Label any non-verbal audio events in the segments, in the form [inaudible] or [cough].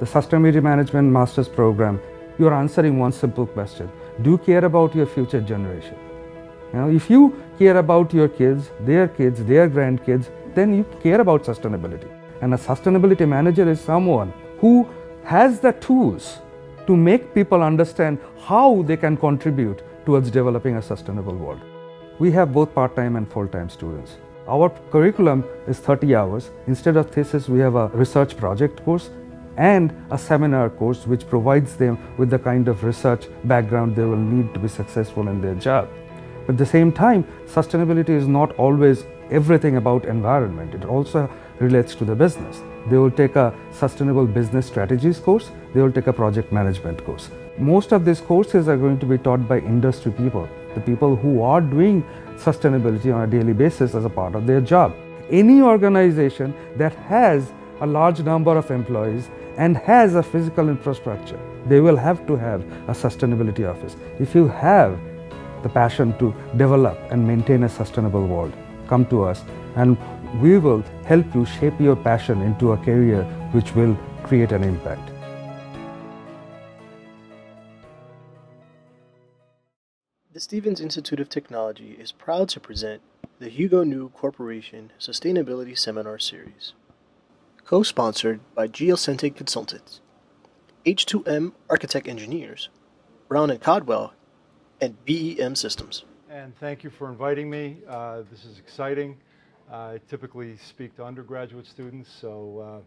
the Sustainability Management Master's Program, you are answering one simple question. Do you care about your future generation? You know, if you care about your kids, their kids, their grandkids, then you care about sustainability. And a sustainability manager is someone who has the tools to make people understand how they can contribute towards developing a sustainable world. We have both part-time and full-time students. Our curriculum is 30 hours. Instead of thesis, we have a research project course and a seminar course which provides them with the kind of research background they will need to be successful in their job. At the same time, sustainability is not always everything about environment. It also relates to the business. They will take a sustainable business strategies course, they will take a project management course. Most of these courses are going to be taught by industry people, the people who are doing sustainability on a daily basis as a part of their job. Any organization that has a large number of employees and has a physical infrastructure, they will have to have a sustainability office. If you have the passion to develop and maintain a sustainable world, come to us and we will help you shape your passion into a career which will create an impact. The Stevens Institute of Technology is proud to present the Hugo Neu Corporation Sustainability Seminar Series, co-sponsored by Geosyntec Consultants, H2M Architect Engineers, Brown and Caldwell, and BEM Systems. And thank you for inviting me. Uh, this is exciting. Uh, I typically speak to undergraduate students, so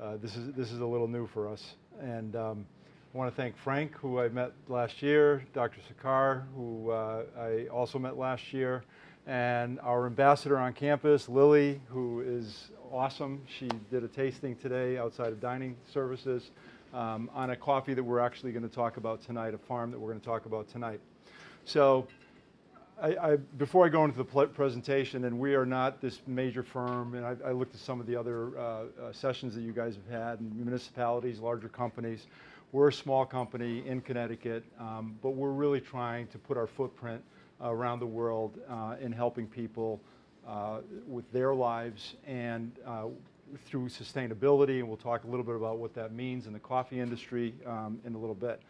uh, uh, this is this is a little new for us. And um, I want to thank Frank, who I met last year, Dr. Sarkar, who uh, I also met last year, and our ambassador on campus, Lily, who is awesome. She did a tasting today outside of dining services um, on a coffee that we're actually going to talk about tonight, a farm that we're going to talk about tonight. So I, I, before I go into the presentation, and we are not this major firm, and I, I looked at some of the other uh, uh, sessions that you guys have had, in municipalities, larger companies. We're a small company in Connecticut, um, but we're really trying to put our footprint around the world uh, in helping people with their lives and uh, through sustainability, and we'll talk a little bit about what that means in the coffee industry um, in a little bit.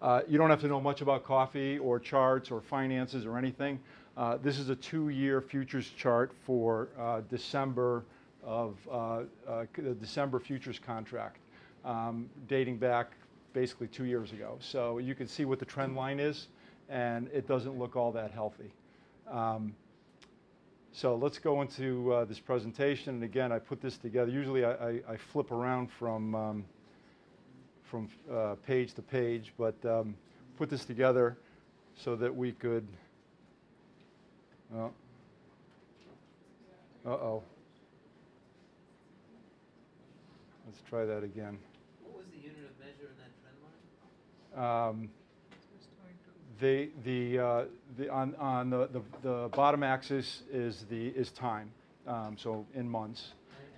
Uh, you don't have to know much about coffee or charts or finances or anything. Uh, this is a two-year futures chart for uh, December of uh, uh, the December futures contract, um, dating back basically two years ago. So you can see what the trend line is, and it doesn't look all that healthy. Um, so let's go into uh, this presentation. And again, I put this together. Usually I, I, I flip around from um, from uh, page to page, but um, put this together so that we could. Uh oh. Let's try that again. What was the unit of measure in that trend line? Um, the the, uh, the on on the, the, the bottom axis is the is time, um, so in months,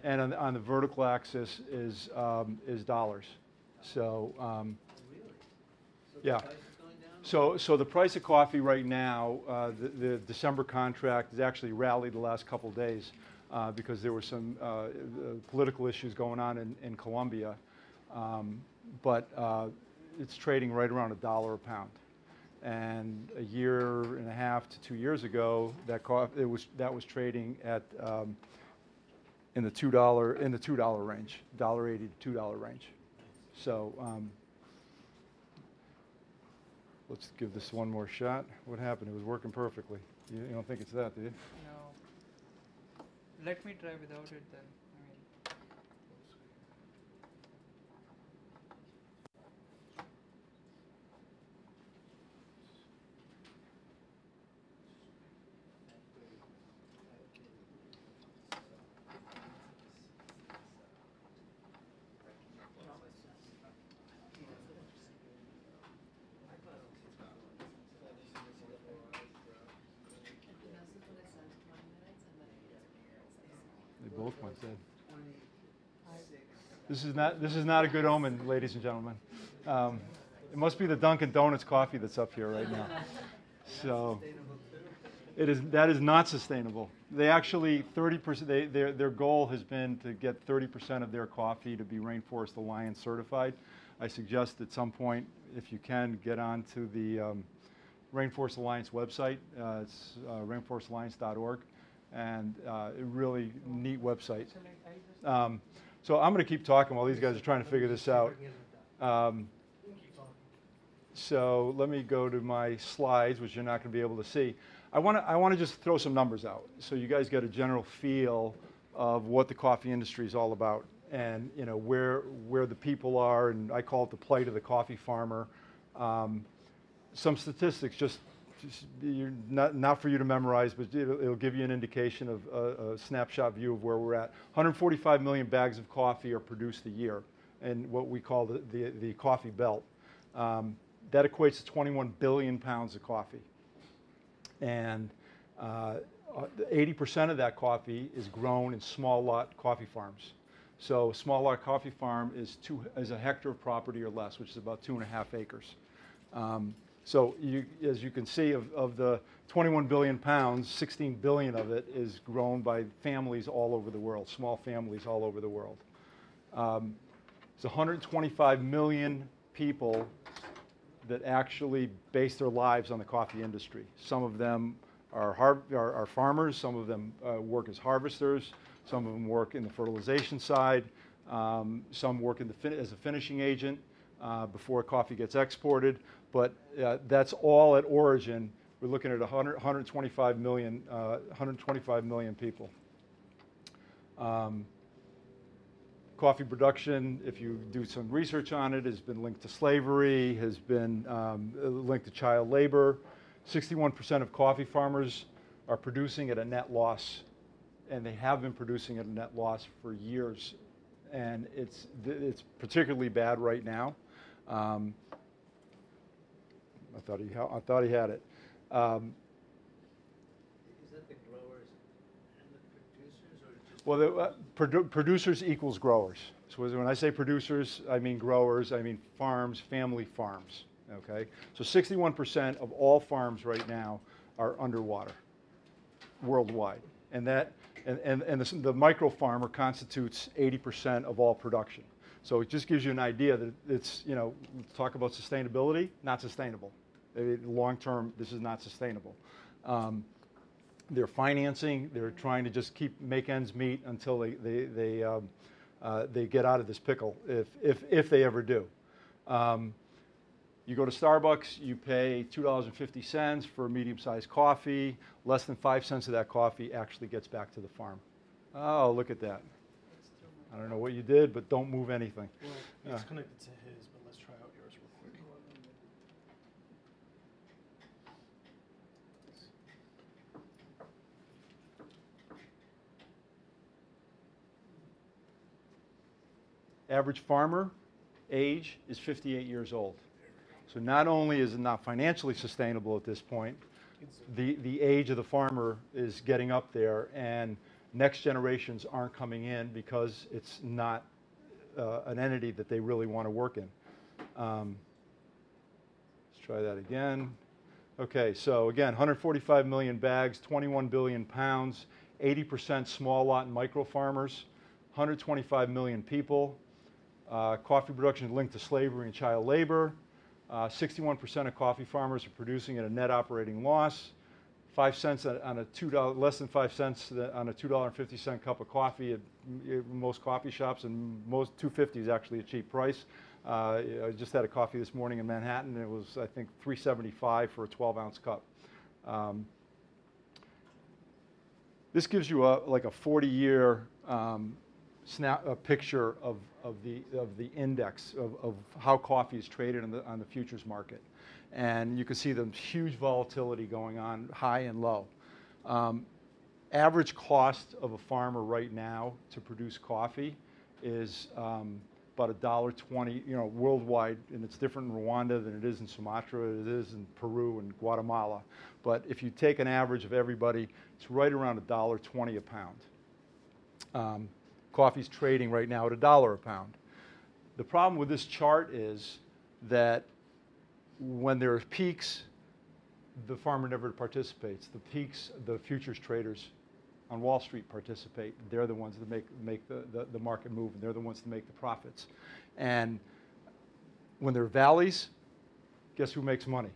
and on the, on the vertical axis is um, is dollars. So, um, yeah. So, so the price of coffee right now, uh, the, the, December contract has actually rallied the last couple days uh, because there were some uh political issues going on in, in Colombia. Um, but uh, it's trading right around a dollar a pound. And a year and a half to two years ago, that it was that was trading at um, in the two dollar in the two dollar range, dollar eighty to two dollar range. So um, let's give this one more shot. What happened? It was working perfectly. You, you don't think it's that, do you? No. Let me try without it then. Both went dead. This is not this is not a good omen, ladies and gentlemen. Um, it must be the Dunkin' Donuts coffee that's up here right now. So, It is, that is not sustainable. They actually, 30%, they, their, their goal has been to get 30% of their coffee to be Rainforest Alliance certified. I suggest at some point, if you can, get onto the um, Rainforest Alliance website. Uh, it's uh, rainforestalliance.org, and uh, a really neat website. Um, so I'm going to keep talking while these guys are trying to figure this out. Um, so let me go to my slides, which you're not going to be able to see. I want to I want to just throw some numbers out so you guys get a general feel of what the coffee industry is all about and you know where where the people are and I call it the plight of the coffee farmer. Um, some statistics just, just not, not for you to memorize, but it'll, it'll give you an indication of a, a, snapshot view of where we're at. 145 million bags of coffee are produced a year in what we call the, the, the coffee belt. Um, that equates to 21 billion pounds of coffee. And 80% uh, of that coffee is grown in small lot coffee farms. So a small lot coffee farm is, two, is a hectare of property or less, which is about two and a half acres. Um, so you, as you can see, of, of the 21 billion pounds, 16 billion of it is grown by families all over the world, small families all over the world. Um, it's 125 million people that actually base their lives on the coffee industry. Some of them are, are, are farmers, some of them uh, work as harvesters, some of them work in the fertilization side, um, some work the as a finishing agent uh, before coffee gets exported, but uh, that's all at origin. We're looking at 100, 125 million, uh, 125 million people. Um, coffee production, if you do some research on it, has been linked to slavery, has been um, linked to child labor. 61% of coffee farmers are producing at a net loss, and they have been producing at a net loss for years. And it's, it's particularly bad right now. Um, I, thought he, I thought he had it. Um, Well, the, uh, produ producers equals growers. So when I say producers, I mean growers, I mean farms, family farms, okay? So 61% of all farms right now are underwater worldwide. And that, and, and, and the, the micro farmer constitutes 80% of all production. So it just gives you an idea that it's, you know, talk about sustainability, not sustainable. Long term, this is not sustainable. Um, they're financing, they're trying to just keep make ends meet until they, they, they, um, uh, they get out of this pickle, if, if, if they ever do. Um, you go to Starbucks, you pay $2.50 for a medium-sized coffee. Less than 5 cents of that coffee actually gets back to the farm. Oh, look at that. I don't know what you did, but don't move anything. Well, it's uh, connected to his, but let's try out yours real quick. Average farmer age is 58 years old. So not only is it not financially sustainable at this point, the, the age of the farmer is getting up there and next generations aren't coming in because it's not uh, an entity that they really want to work in. Um, let's try that again. Okay, so again, 145 million bags, 21 billion pounds, 80% small lot and micro farmers, 125 million people. Uh, coffee production is linked to slavery and child labor. 61% uh, of coffee farmers are producing at a net operating loss five cents on a two dollar, less than five cents on a two dollar and fifty cent cup of coffee at most coffee shops, and most 250 is actually a cheap price. Uh, I just had a coffee this morning in Manhattan. It was I think 375 for a 12 ounce cup. Um, this gives you a like a 40 year um, snap a picture of, of the of the index of, of how coffee is traded on the on the futures market and you can see the huge volatility going on high and low. Um, average cost of a farmer right now to produce coffee is um, about a dollar twenty, you know, worldwide, and it's different in Rwanda than it is in Sumatra, it is in Peru and Guatemala. But if you take an average of everybody, it's right around a dollar twenty a pound. Um, coffee's trading right now at a dollar a pound. The problem with this chart is that when there are peaks, the farmer never participates. The peaks, the futures traders on Wall Street participate. They're the ones that make, make the, the, the market move, and they're the ones that make the profits. And when there are valleys, guess who makes money?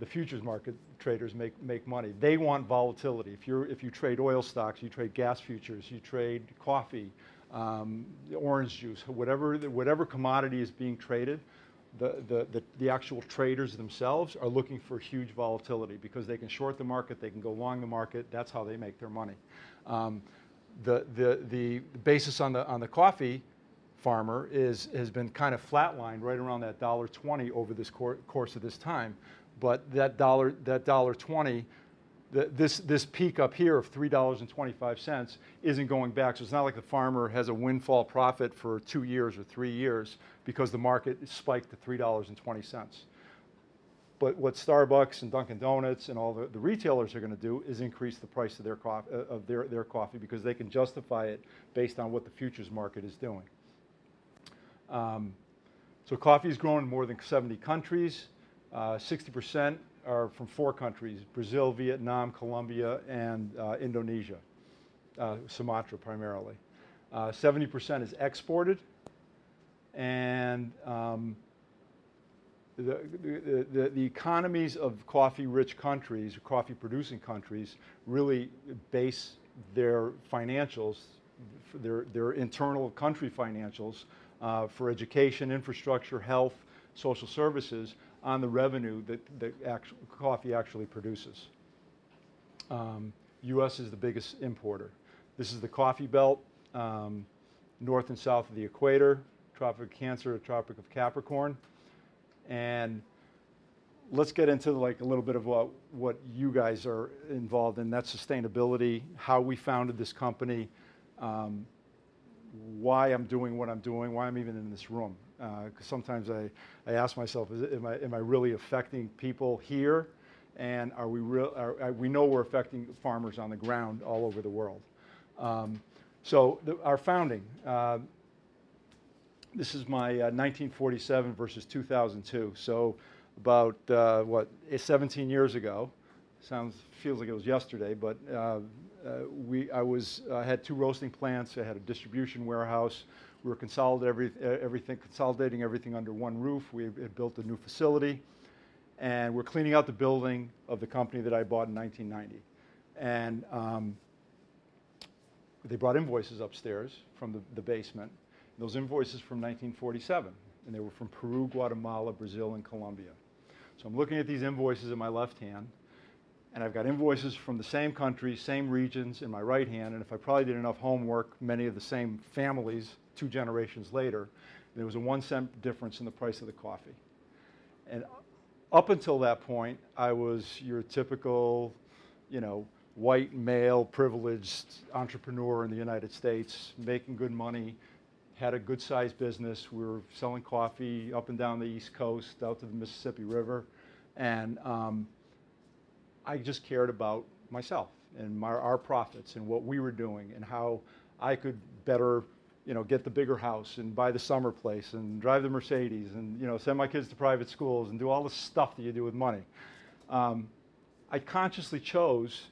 The futures market traders make, make money. They want volatility. If, you're, if you trade oil stocks, you trade gas futures, you trade coffee, um, orange juice, whatever, whatever commodity is being traded, the, the, the, the, actual traders themselves are looking for huge volatility because they can short the market, they can go long the market, that's how they make their money. Um, the, the, the basis on the, on the coffee farmer is, has been kind of flatlined right around that dollar twenty over this cor course of this time. But that dollar, that dollar twenty, the, this, this peak up here of $3.25 isn't going back. So it's not like the farmer has a windfall profit for two years or three years because the market spiked to $3.20. But what Starbucks and Dunkin' Donuts and all the, the retailers are going to do is increase the price of their, coffee, uh, of their, their coffee because they can justify it based on what the futures market is doing. Um, so coffee is grown in more than 70 countries. 60% uh, are from four countries, Brazil, Vietnam, Colombia, and uh, Indonesia, uh, Sumatra primarily. 70% is exported, and um, the, the, the, the, economies of coffee-rich countries, coffee-producing countries, really base their financials, their, their internal country financials uh, for education, infrastructure, health, social services on the revenue that, that actual, coffee actually produces. Um, U.S. is the biggest importer. This is the coffee belt, um, north and south of the equator, Tropic of Cancer, Tropic of Capricorn. And let's get into like a little bit of what, what you guys are involved in. That's sustainability, how we founded this company, um, why I'm doing what I'm doing, why I'm even in this room. Because uh, sometimes I, I ask myself, it, am, I, am I really affecting people here? And are we real, are, we know we're affecting farmers on the ground all over the world. Um, so the, our founding, uh, this is my uh, 1947 versus 2002. So about, uh, what, 17 years ago. Sounds, feels like it was yesterday, but uh, uh, we, I was, I had two roasting plants. I had a distribution warehouse. We were consolidating, every, everything, consolidating everything under one roof. We had built a new facility, and we're cleaning out the building of the company that I bought in 1990. And um, they brought invoices upstairs from the, the basement. Those invoices from 1947, and they were from Peru, Guatemala, Brazil, and Colombia. So I'm looking at these invoices in my left hand, and I've got invoices from the same countries, same regions in my right hand, and if I probably did enough homework, many of the same families two generations later, there was a one cent difference in the price of the coffee. And up until that point, I was your typical, you know, white male privileged entrepreneur in the United States, making good money, had a good sized business. We were selling coffee up and down the East Coast, out to the Mississippi River. And um, I just cared about myself and my, our profits and what we were doing and how I could better, you know, get the bigger house and buy the summer place and drive the Mercedes and, you know, send my kids to private schools and do all the stuff that you do with money. Um, I consciously chose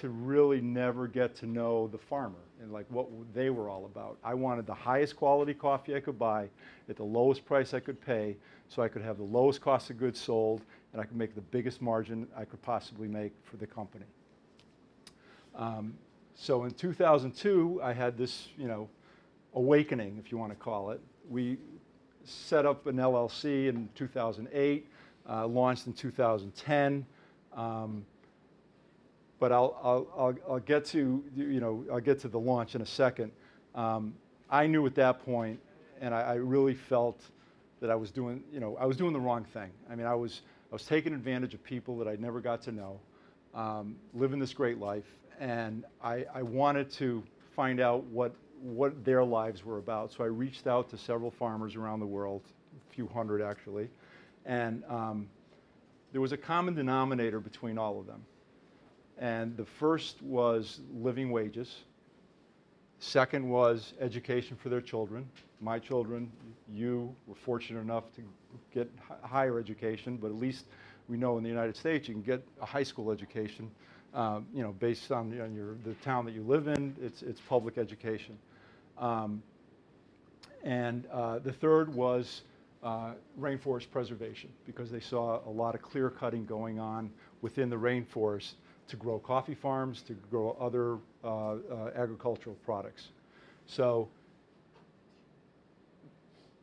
to really never get to know the farmer and like what they were all about. I wanted the highest quality coffee I could buy at the lowest price I could pay so I could have the lowest cost of goods sold and I could make the biggest margin I could possibly make for the company. Um, so in 2002, I had this, you know, awakening, if you want to call it. We set up an LLC in 2008, uh, launched in 2010. Um, but I'll, I'll, I'll, I'll, get to, you know, I'll get to the launch in a second. Um, I knew at that point, and I, I really felt that I was doing, you know, I was doing the wrong thing. I mean, I was, I was taking advantage of people that I never got to know, um, living this great life, and I, I, wanted to find out what, what their lives were about. So I reached out to several farmers around the world, a few hundred actually, and um, there was a common denominator between all of them. And the first was living wages. Second was education for their children. My children, you were fortunate enough to get higher education, but at least we know in the United States you can get a high school education, um, you know, based on, on your, the town that you live in, it's, it's public education. Um, and uh, the third was uh, rainforest preservation because they saw a lot of clear cutting going on within the rainforest to grow coffee farms, to grow other uh, uh, agricultural products. So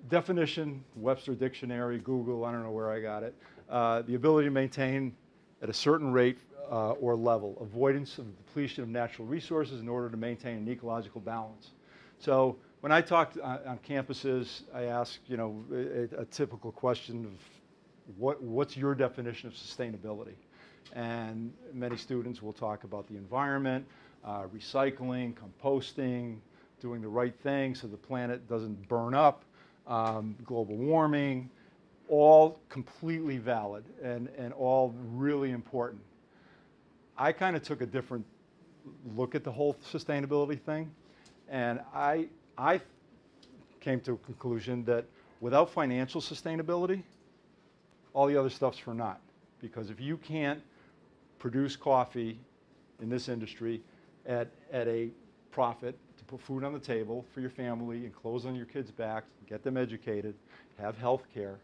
definition, Webster Dictionary, Google, I don't know where I got it, uh, the ability to maintain at a certain rate uh, or level, avoidance of depletion of natural resources in order to maintain an ecological balance. So when I talk on, on campuses, I ask, you know, a, a, typical question of what, what's your definition of sustainability? And many students will talk about the environment, uh, recycling, composting, doing the right thing so the planet doesn't burn up, um, global warming, all completely valid and, and all really important. I kind of took a different look at the whole sustainability thing, and I, I came to a conclusion that without financial sustainability, all the other stuff's for naught. Because if you can't produce coffee in this industry at, at a profit to put food on the table for your family and clothes on your kids' backs, get them educated, have health care,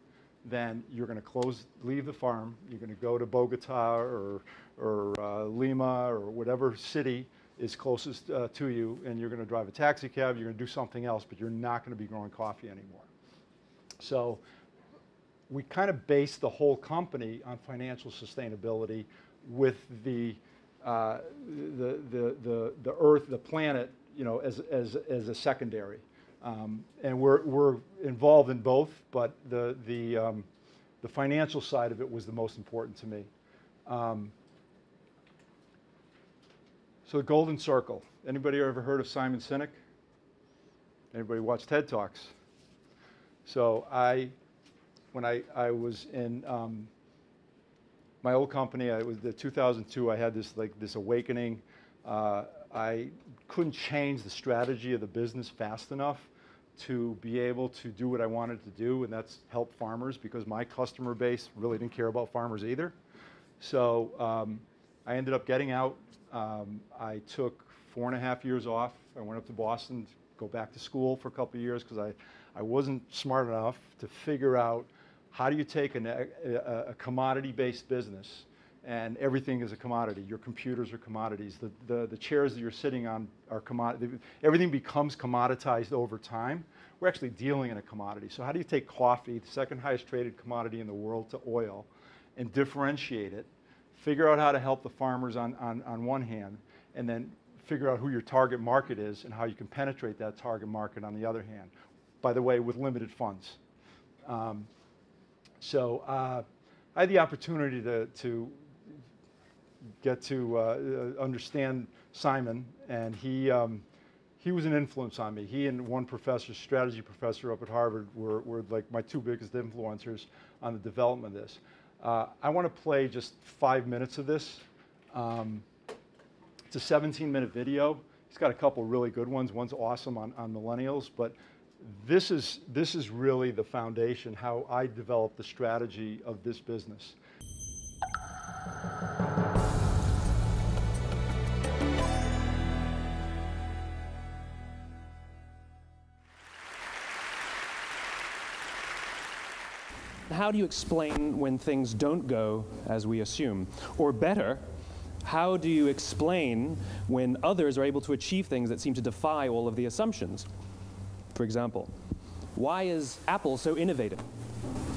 then you're going to close, leave the farm, you're going to go to Bogota or, or uh, Lima or whatever city is closest uh, to you, and you're going to drive a taxi cab, you're going to do something else, but you're not going to be growing coffee anymore. So we kind of base the whole company on financial sustainability with the, uh, the, the, the, the earth, the planet, you know, as, as, as a secondary. Um, and we're, we're involved in both, but the, the, um, the financial side of it was the most important to me. Um, so the Golden Circle. Anybody ever heard of Simon Sinek? Anybody watch TED Talks? So I, when I, I was in um, my old company, I was the 2002. I had this like this awakening. Uh, I couldn't change the strategy of the business fast enough to be able to do what I wanted to do, and that's help farmers because my customer base really didn't care about farmers either. So um, I ended up getting out. Um, I took four and a half years off. I went up to Boston to go back to school for a couple years because I, I wasn't smart enough to figure out how do you take a, a, a commodity-based business and everything is a commodity. Your computers are commodities. The, the, the chairs that you're sitting on are commodity. Everything becomes commoditized over time. We're actually dealing in a commodity. So how do you take coffee, the second highest traded commodity in the world, to oil, and differentiate it, figure out how to help the farmers on, on, on one hand, and then figure out who your target market is and how you can penetrate that target market on the other hand. By the way, with limited funds. Um, so uh, I had the opportunity to, to get to uh, uh, understand Simon, and he, um, he was an influence on me. He and one professor, strategy professor up at Harvard, were, were like my two biggest influencers on the development of this. Uh, I want to play just five minutes of this. Um, it's a 17 minute video. He's got a couple really good ones. One's awesome on, on millennials, but this is, this is really the foundation, how I developed the strategy of this business. How do you explain when things don't go as we assume? Or better, how do you explain when others are able to achieve things that seem to defy all of the assumptions? For example, why is Apple so innovative?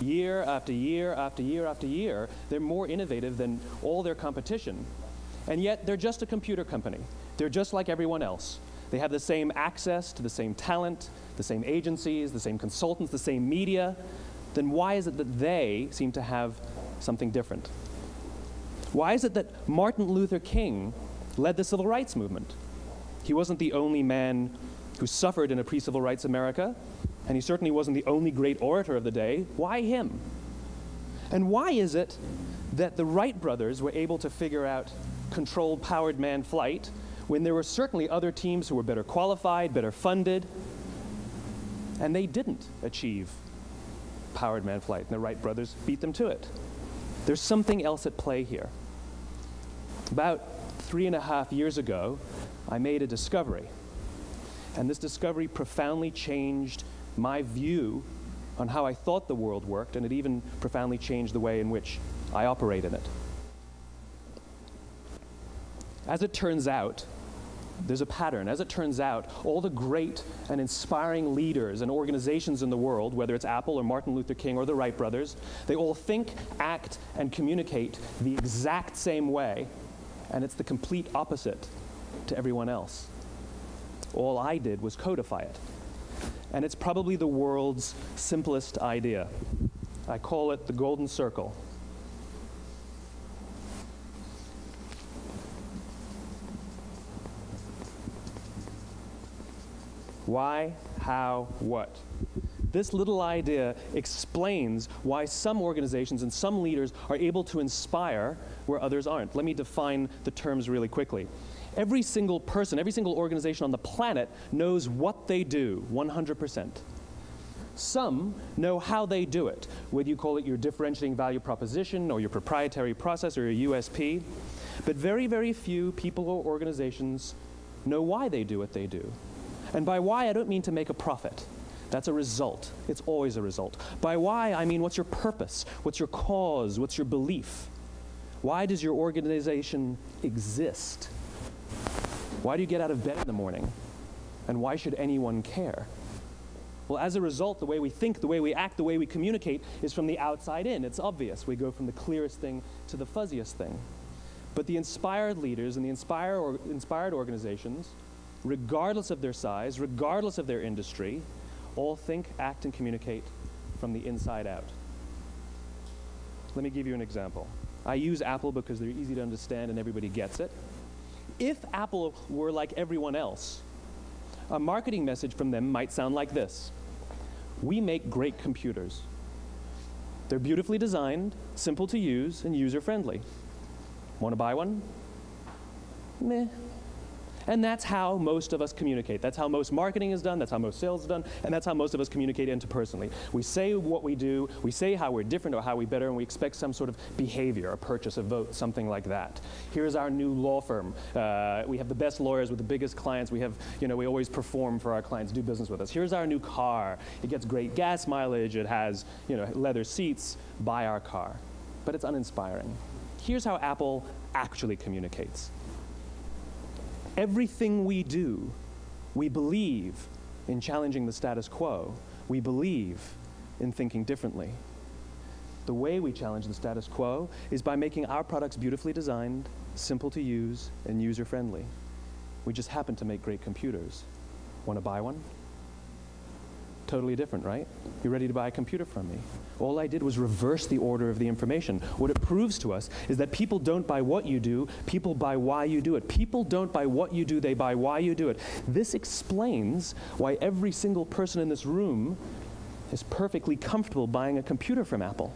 Year after year after year after year, they're more innovative than all their competition. And yet, they're just a computer company. They're just like everyone else. They have the same access to the same talent, the same agencies, the same consultants, the same media. Then why is it that they seem to have something different? Why is it that Martin Luther King led the civil rights movement? He wasn't the only man who suffered in a pre civil rights America, and he certainly wasn't the only great orator of the day. Why him? And why is it that the Wright brothers were able to figure out controlled powered man flight when there were certainly other teams who were better qualified, better funded, and they didn't achieve powered man flight, and the Wright brothers beat them to it? there's something else at play here. About three and a half years ago, I made a discovery. And this discovery profoundly changed my view on how I thought the world worked, and it even profoundly changed the way in which I operate in it. As it turns out, there's a pattern. As it turns out, all the great and inspiring leaders and organizations in the world, whether it's Apple or Martin Luther King or the Wright brothers, they all think, act, and communicate the exact same way, and it's the complete opposite to everyone else. All I did was codify it. And it's probably the world's simplest idea. I call it the golden circle. Why, how, what? This little idea explains why some organizations and some leaders are able to inspire where others aren't. Let me define the terms really quickly. Every single person, every single organization on the planet knows what they do 100%. Some know how they do it, whether you call it your differentiating value proposition or your proprietary process or your USP. But very, very few people or organizations know why they do what they do. And by why, I don't mean to make a profit. That's a result. It's always a result. By why, I mean what's your purpose? What's your cause? What's your belief? Why does your organization exist? Why do you get out of bed in the morning? And why should anyone care? Well, as a result, the way we think, the way we act, the way we communicate is from the outside in. It's obvious. We go from the clearest thing to the fuzziest thing. But the inspired leaders and the inspire or inspired organizations regardless of their size, regardless of their industry, all think, act, and communicate from the inside out. Let me give you an example. I use Apple because they're easy to understand and everybody gets it. If Apple were like everyone else, a marketing message from them might sound like this We make great computers. They're beautifully designed, simple to use, and user friendly. Want to buy one? Meh. And that's how most of us communicate. That's how most marketing is done, that's how most sales is done, and that's how most of us communicate interpersonally. We say what we do, we say how we're different or how we better, and we expect some sort of behavior, a purchase, a vote, something like that. Here's our new law firm. Uh, we have the best lawyers with the biggest clients. We have, you know, we always perform for our clients, do business with us. Here's our new car. It gets great gas mileage. It has, you know, leather seats. Buy our car. But it's uninspiring. Here's how Apple actually communicates everything we do, we believe in challenging the status quo. We believe in thinking differently. The way we challenge the status quo is by making our products beautifully designed, simple to use, and user friendly. We just happen to make great computers. Want to buy one? Totally different, right? You're ready to buy a computer from me. All I did was reverse the order of the information. What it proves to us is that people don't buy what you do, people buy why you do it. People don't buy what you do, they buy why you do it. This explains why every single person in this room is perfectly comfortable buying a computer from Apple.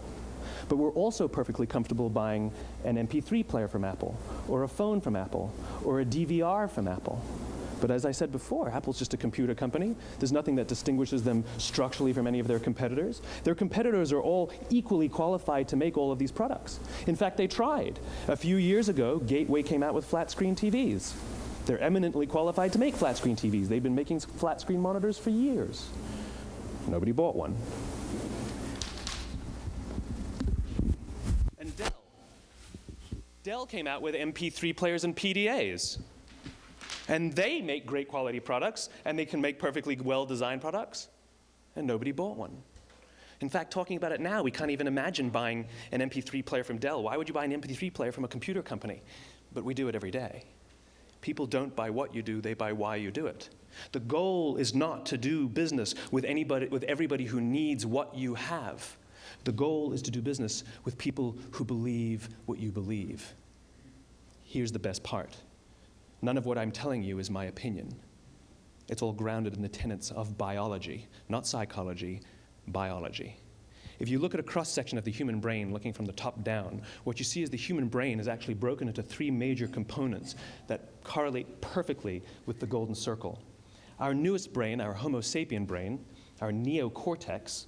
But we're also perfectly comfortable buying an MP3 player from Apple, or a phone from Apple, or a DVR from Apple. But as I said before, Apple's just a computer company. There's nothing that distinguishes them structurally from any of their competitors. Their competitors are all equally qualified to make all of these products. In fact, they tried. A few years ago, Gateway came out with flat screen TVs. They're eminently qualified to make flat screen TVs. They've been making flat screen monitors for years. Nobody bought one. And Dell. Dell came out with MP3 players and PDAs. And they make great quality products, and they can make perfectly well designed products, and nobody bought one. In fact, talking about it now, we can't even imagine buying an MP3 player from Dell. Why would you buy an MP3 player from a computer company? But we do it every day. People don't buy what you do, they buy why you do it. The goal is not to do business with anybody with everybody who needs what you have. The goal is to do business with people who believe what you believe. Here's the best part. None of what I'm telling you is my opinion. It's all grounded in the tenets of biology, not psychology, biology. If you look at a cross section of the human brain, looking from the top down, what you see is the human brain is actually broken into three major components that correlate perfectly with the golden circle. Our newest brain, our Homo sapien brain, our neocortex,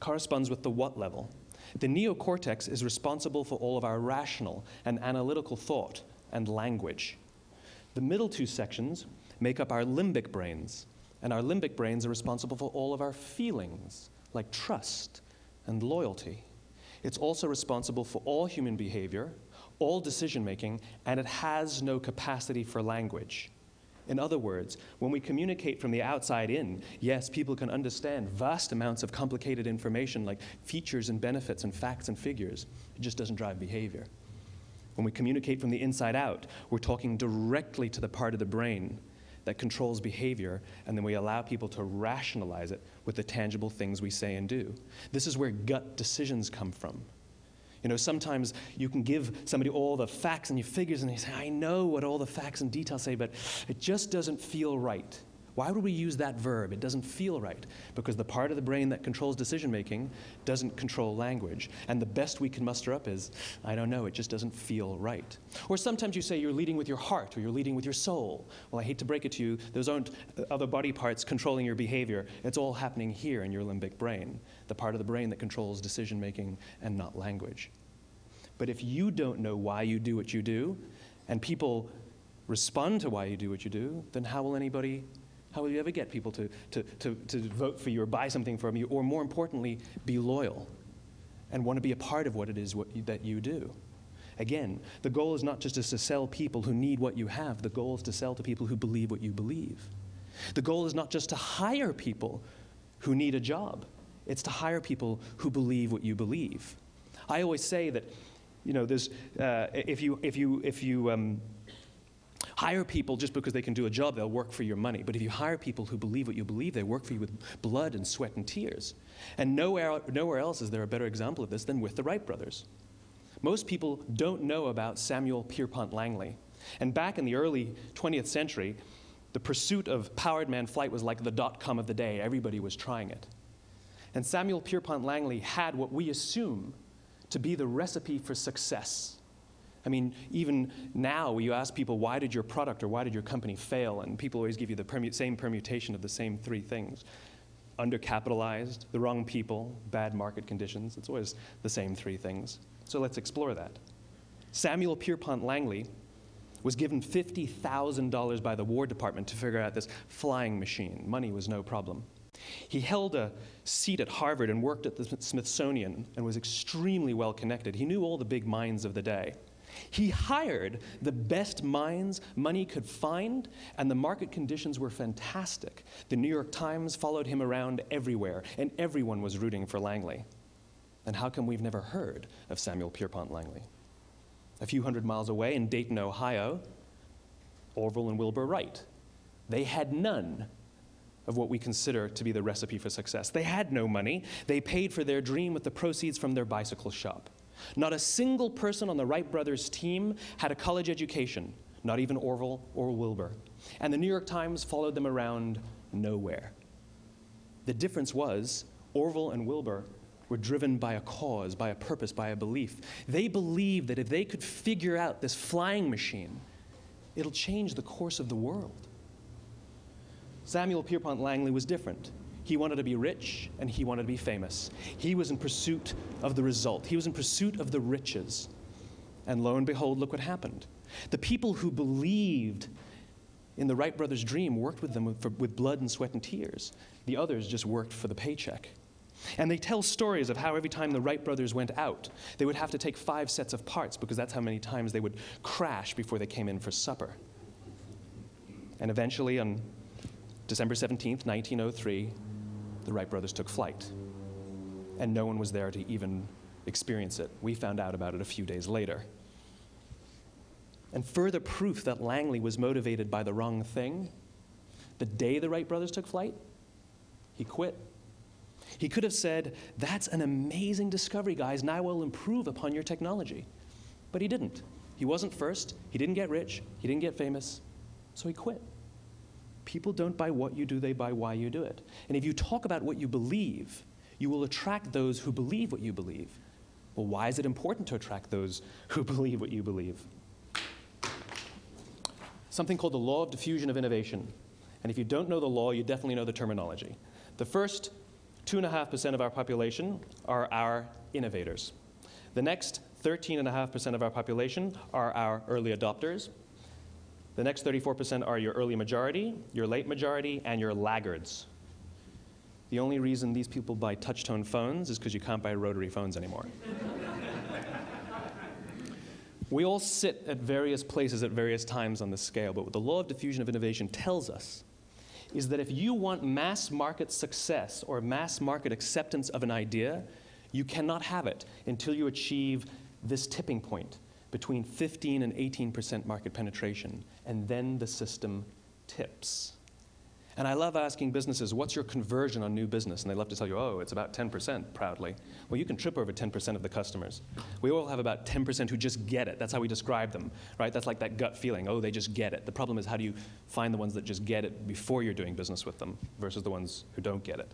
corresponds with the what level. The neocortex is responsible for all of our rational and analytical thought and language. The middle two sections make up our limbic brains, and our limbic brains are responsible for all of our feelings, like trust and loyalty. It's also responsible for all human behavior, all decision making, and it has no capacity for language. In other words, when we communicate from the outside in, yes, people can understand vast amounts of complicated information like features and benefits and facts and figures. It just doesn't drive behavior. When we communicate from the inside out, we're talking directly to the part of the brain that controls behavior, and then we allow people to rationalize it with the tangible things we say and do. This is where gut decisions come from. You know, sometimes you can give somebody all the facts and your figures, and they say, I know what all the facts and details say, but it just doesn't feel right. Why would we use that verb? It doesn't feel right. Because the part of the brain that controls decision making doesn't control language. And the best we can muster up is, I don't know, it just doesn't feel right. Or sometimes you say you're leading with your heart or you're leading with your soul. Well, I hate to break it to you, those aren't other body parts controlling your behavior. It's all happening here in your limbic brain, the part of the brain that controls decision making and not language. But if you don't know why you do what you do, and people respond to why you do what you do, then how will anybody how will you ever get people to, to, to, to vote for you or buy something from you, or more importantly, be loyal and want to be a part of what it is what you, that you do? Again, the goal is not just to sell people who need what you have, the goal is to sell to people who believe what you believe. The goal is not just to hire people who need a job, it's to hire people who believe what you believe. I always say that, you know, there's, uh, if you, if you, if you, um, Hire people just because they can do a job, they'll work for your money. But if you hire people who believe what you believe, they work for you with blood and sweat and tears. And nowhere, nowhere else is there a better example of this than with the Wright brothers. Most people don't know about Samuel Pierpont Langley. And back in the early 20th century, the pursuit of powered man flight was like the dot com of the day. Everybody was trying it. And Samuel Pierpont Langley had what we assume to be the recipe for success I mean, even now, you ask people, why did your product or why did your company fail? And people always give you the permu- same permutation of the same three things undercapitalized, the wrong people, bad market conditions. It's always the same three things. So let's explore that. Samuel Pierpont Langley was given $50,000 by the War Department to figure out this flying machine. Money was no problem. He held a seat at Harvard and worked at the Smithsonian and was extremely well connected. He knew all the big minds of the day. He hired the best minds money could find, and the market conditions were fantastic. The New York Times followed him around everywhere, and everyone was rooting for Langley. And how come we've never heard of Samuel Pierpont Langley? A few hundred miles away in Dayton, Ohio, Orville and Wilbur Wright. They had none of what we consider to be the recipe for success. They had no money. They paid for their dream with the proceeds from their bicycle shop. Not a single person on the Wright brothers team had a college education, not even Orville or Wilbur. And the New York Times followed them around nowhere. The difference was Orville and Wilbur were driven by a cause, by a purpose, by a belief. They believed that if they could figure out this flying machine, it'll change the course of the world. Samuel Pierpont Langley was different. He wanted to be rich and he wanted to be famous. He was in pursuit of the result, he was in pursuit of the riches. And lo and behold, look what happened. The people who believed in the Wright brothers' dream worked with them with, for, with blood and sweat and tears. The others just worked for the paycheck. And they tell stories of how every time the Wright brothers went out, they would have to take five sets of parts because that's how many times they would crash before they came in for supper. And eventually, on December 17th, 1903, the Wright brothers took flight. And no one was there to even experience it. We found out about it a few days later. And further proof that Langley was motivated by the wrong thing, the day the Wright brothers took flight, he quit. He could have said, That's an amazing discovery, guys, and I will improve upon your technology. But he didn't. He wasn't first, he didn't get rich, he didn't get famous, so he quit. People don't buy what you do, they buy why you do it. And if you talk about what you believe, you will attract those who believe what you believe. Well, why is it important to attract those [laughs] who believe what you believe? Something called the law of diffusion of innovation. And if you don't know the law, you definitely know the terminology. The first 2.5% of our population are our innovators. The next 13.5% of our population are our early adopters. The next 34% are your early majority, your late majority, and your laggards. The only reason these people buy touch-tone phones is because you can't buy rotary phones anymore. [laughs] we all sit at various places at various times on the scale, but what the law of diffusion of innovation tells us is that if you want mass market success or mass market acceptance of an idea, you cannot have it until you achieve this tipping point between 15 and 18% market penetration, and then the system tips. And I love asking businesses, what's your conversion on new business? And they love to tell you, oh, it's about 10% proudly. Well, you can trip over 10% of the customers. We all have about 10% who just get it. That's how we describe them, right? That's like that gut feeling, oh, they just get it. The problem is, how do you find the ones that just get it before you're doing business with them versus the ones who don't get it?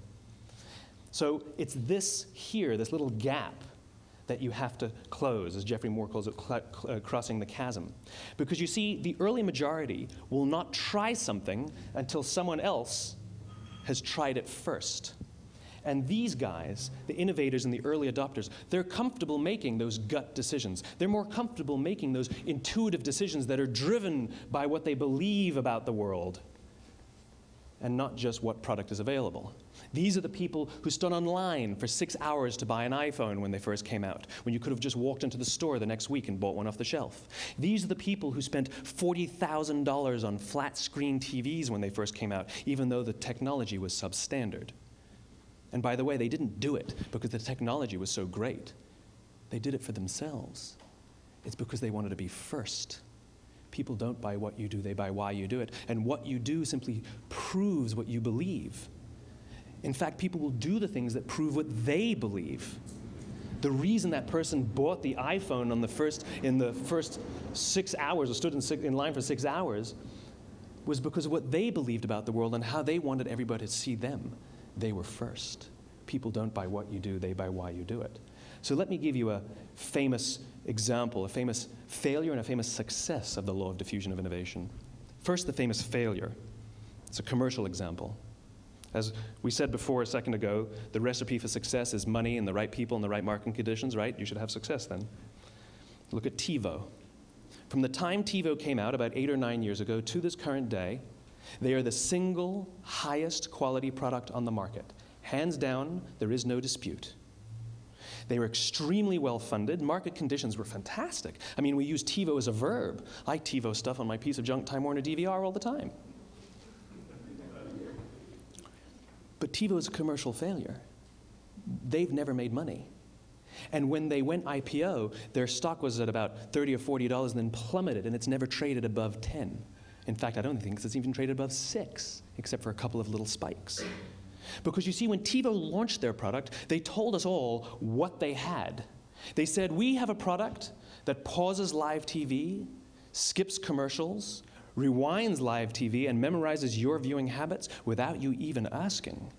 So it's this here, this little gap that you have to close, as Geoffrey Moore calls it, cl- cl- uh, crossing the chasm. Because you see, the early majority will not try something until someone else has tried it first. And these guys, the innovators and the early adopters, they're comfortable making those gut decisions. They're more comfortable making those intuitive decisions that are driven by what they believe about the world and not just what product is available. These are the people who stood online for six hours to buy an iPhone when they first came out, when you could have just walked into the store the next week and bought one off the shelf. These are the people who spent $40,000 on flat screen TVs when they first came out, even though the technology was substandard. And by the way, they didn't do it because the technology was so great. They did it for themselves. It's because they wanted to be first. People don't buy what you do, they buy why you do it. And what you do simply proves what you believe. In fact, people will do the things that prove what they believe. The reason that person bought the iPhone on the first, in the first six hours or stood in, six, in line for six hours was because of what they believed about the world and how they wanted everybody to see them. They were first. People don't buy what you do, they buy why you do it. So let me give you a famous example, a famous failure and a famous success of the law of diffusion of innovation. First, the famous failure. It's a commercial example. As we said before a second ago, the recipe for success is money and the right people and the right marketing conditions, right? You should have success then. Look at TiVo. From the time TiVo came out about eight or nine years ago to this current day, they are the single highest quality product on the market. Hands down, there is no dispute. They were extremely well funded. Market conditions were fantastic. I mean, we use TiVo as a verb. I TiVo stuff on my piece of junk Time Warner DVR all the time. But TiVo is a commercial failure. They've never made money. And when they went IPO, their stock was at about 30 or 40 dollars and then plummeted, and it's never traded above 10. In fact, I don't think it's even traded above 6, except for a couple of little spikes. Because you see, when TiVo launched their product, they told us all what they had. They said, We have a product that pauses live TV, skips commercials, rewinds live TV and memorizes your viewing habits without you even asking.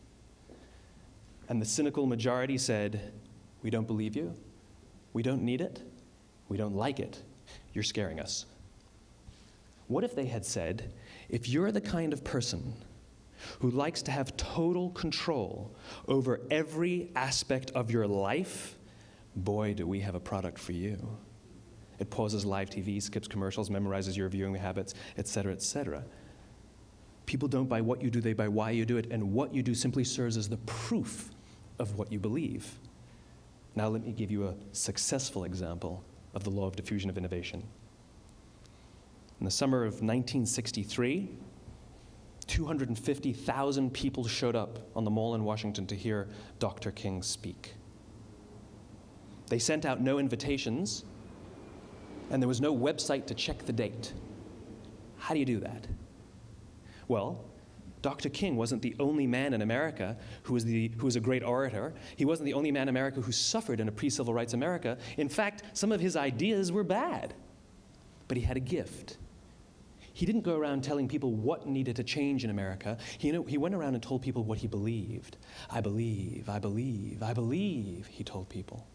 And the cynical majority said, We don't believe you. We don't need it. We don't like it. You're scaring us. What if they had said, If you're the kind of person who likes to have total control over every aspect of your life, boy, do we have a product for you. It pauses live TV, skips commercials, memorizes your viewing habits, etc., etc. People don't buy what you do, they buy why you do it, and what you do simply serves as the proof of what you believe. Now, let me give you a successful example of the law of diffusion of innovation. In the summer of 1963, 250,000 people showed up on the mall in Washington to hear Dr. King speak. They sent out no invitations and there was no website to check the date. How do you do that? Well, Dr. King wasn't the only man in America who was, the, who was a great orator. He wasn't the only man in America who suffered in a pre civil rights America. In fact, some of his ideas were bad. But he had a gift. He didn't go around telling people what needed to change in America. He, you know, he went around and told people what he believed. I believe, I believe, I believe, he told people.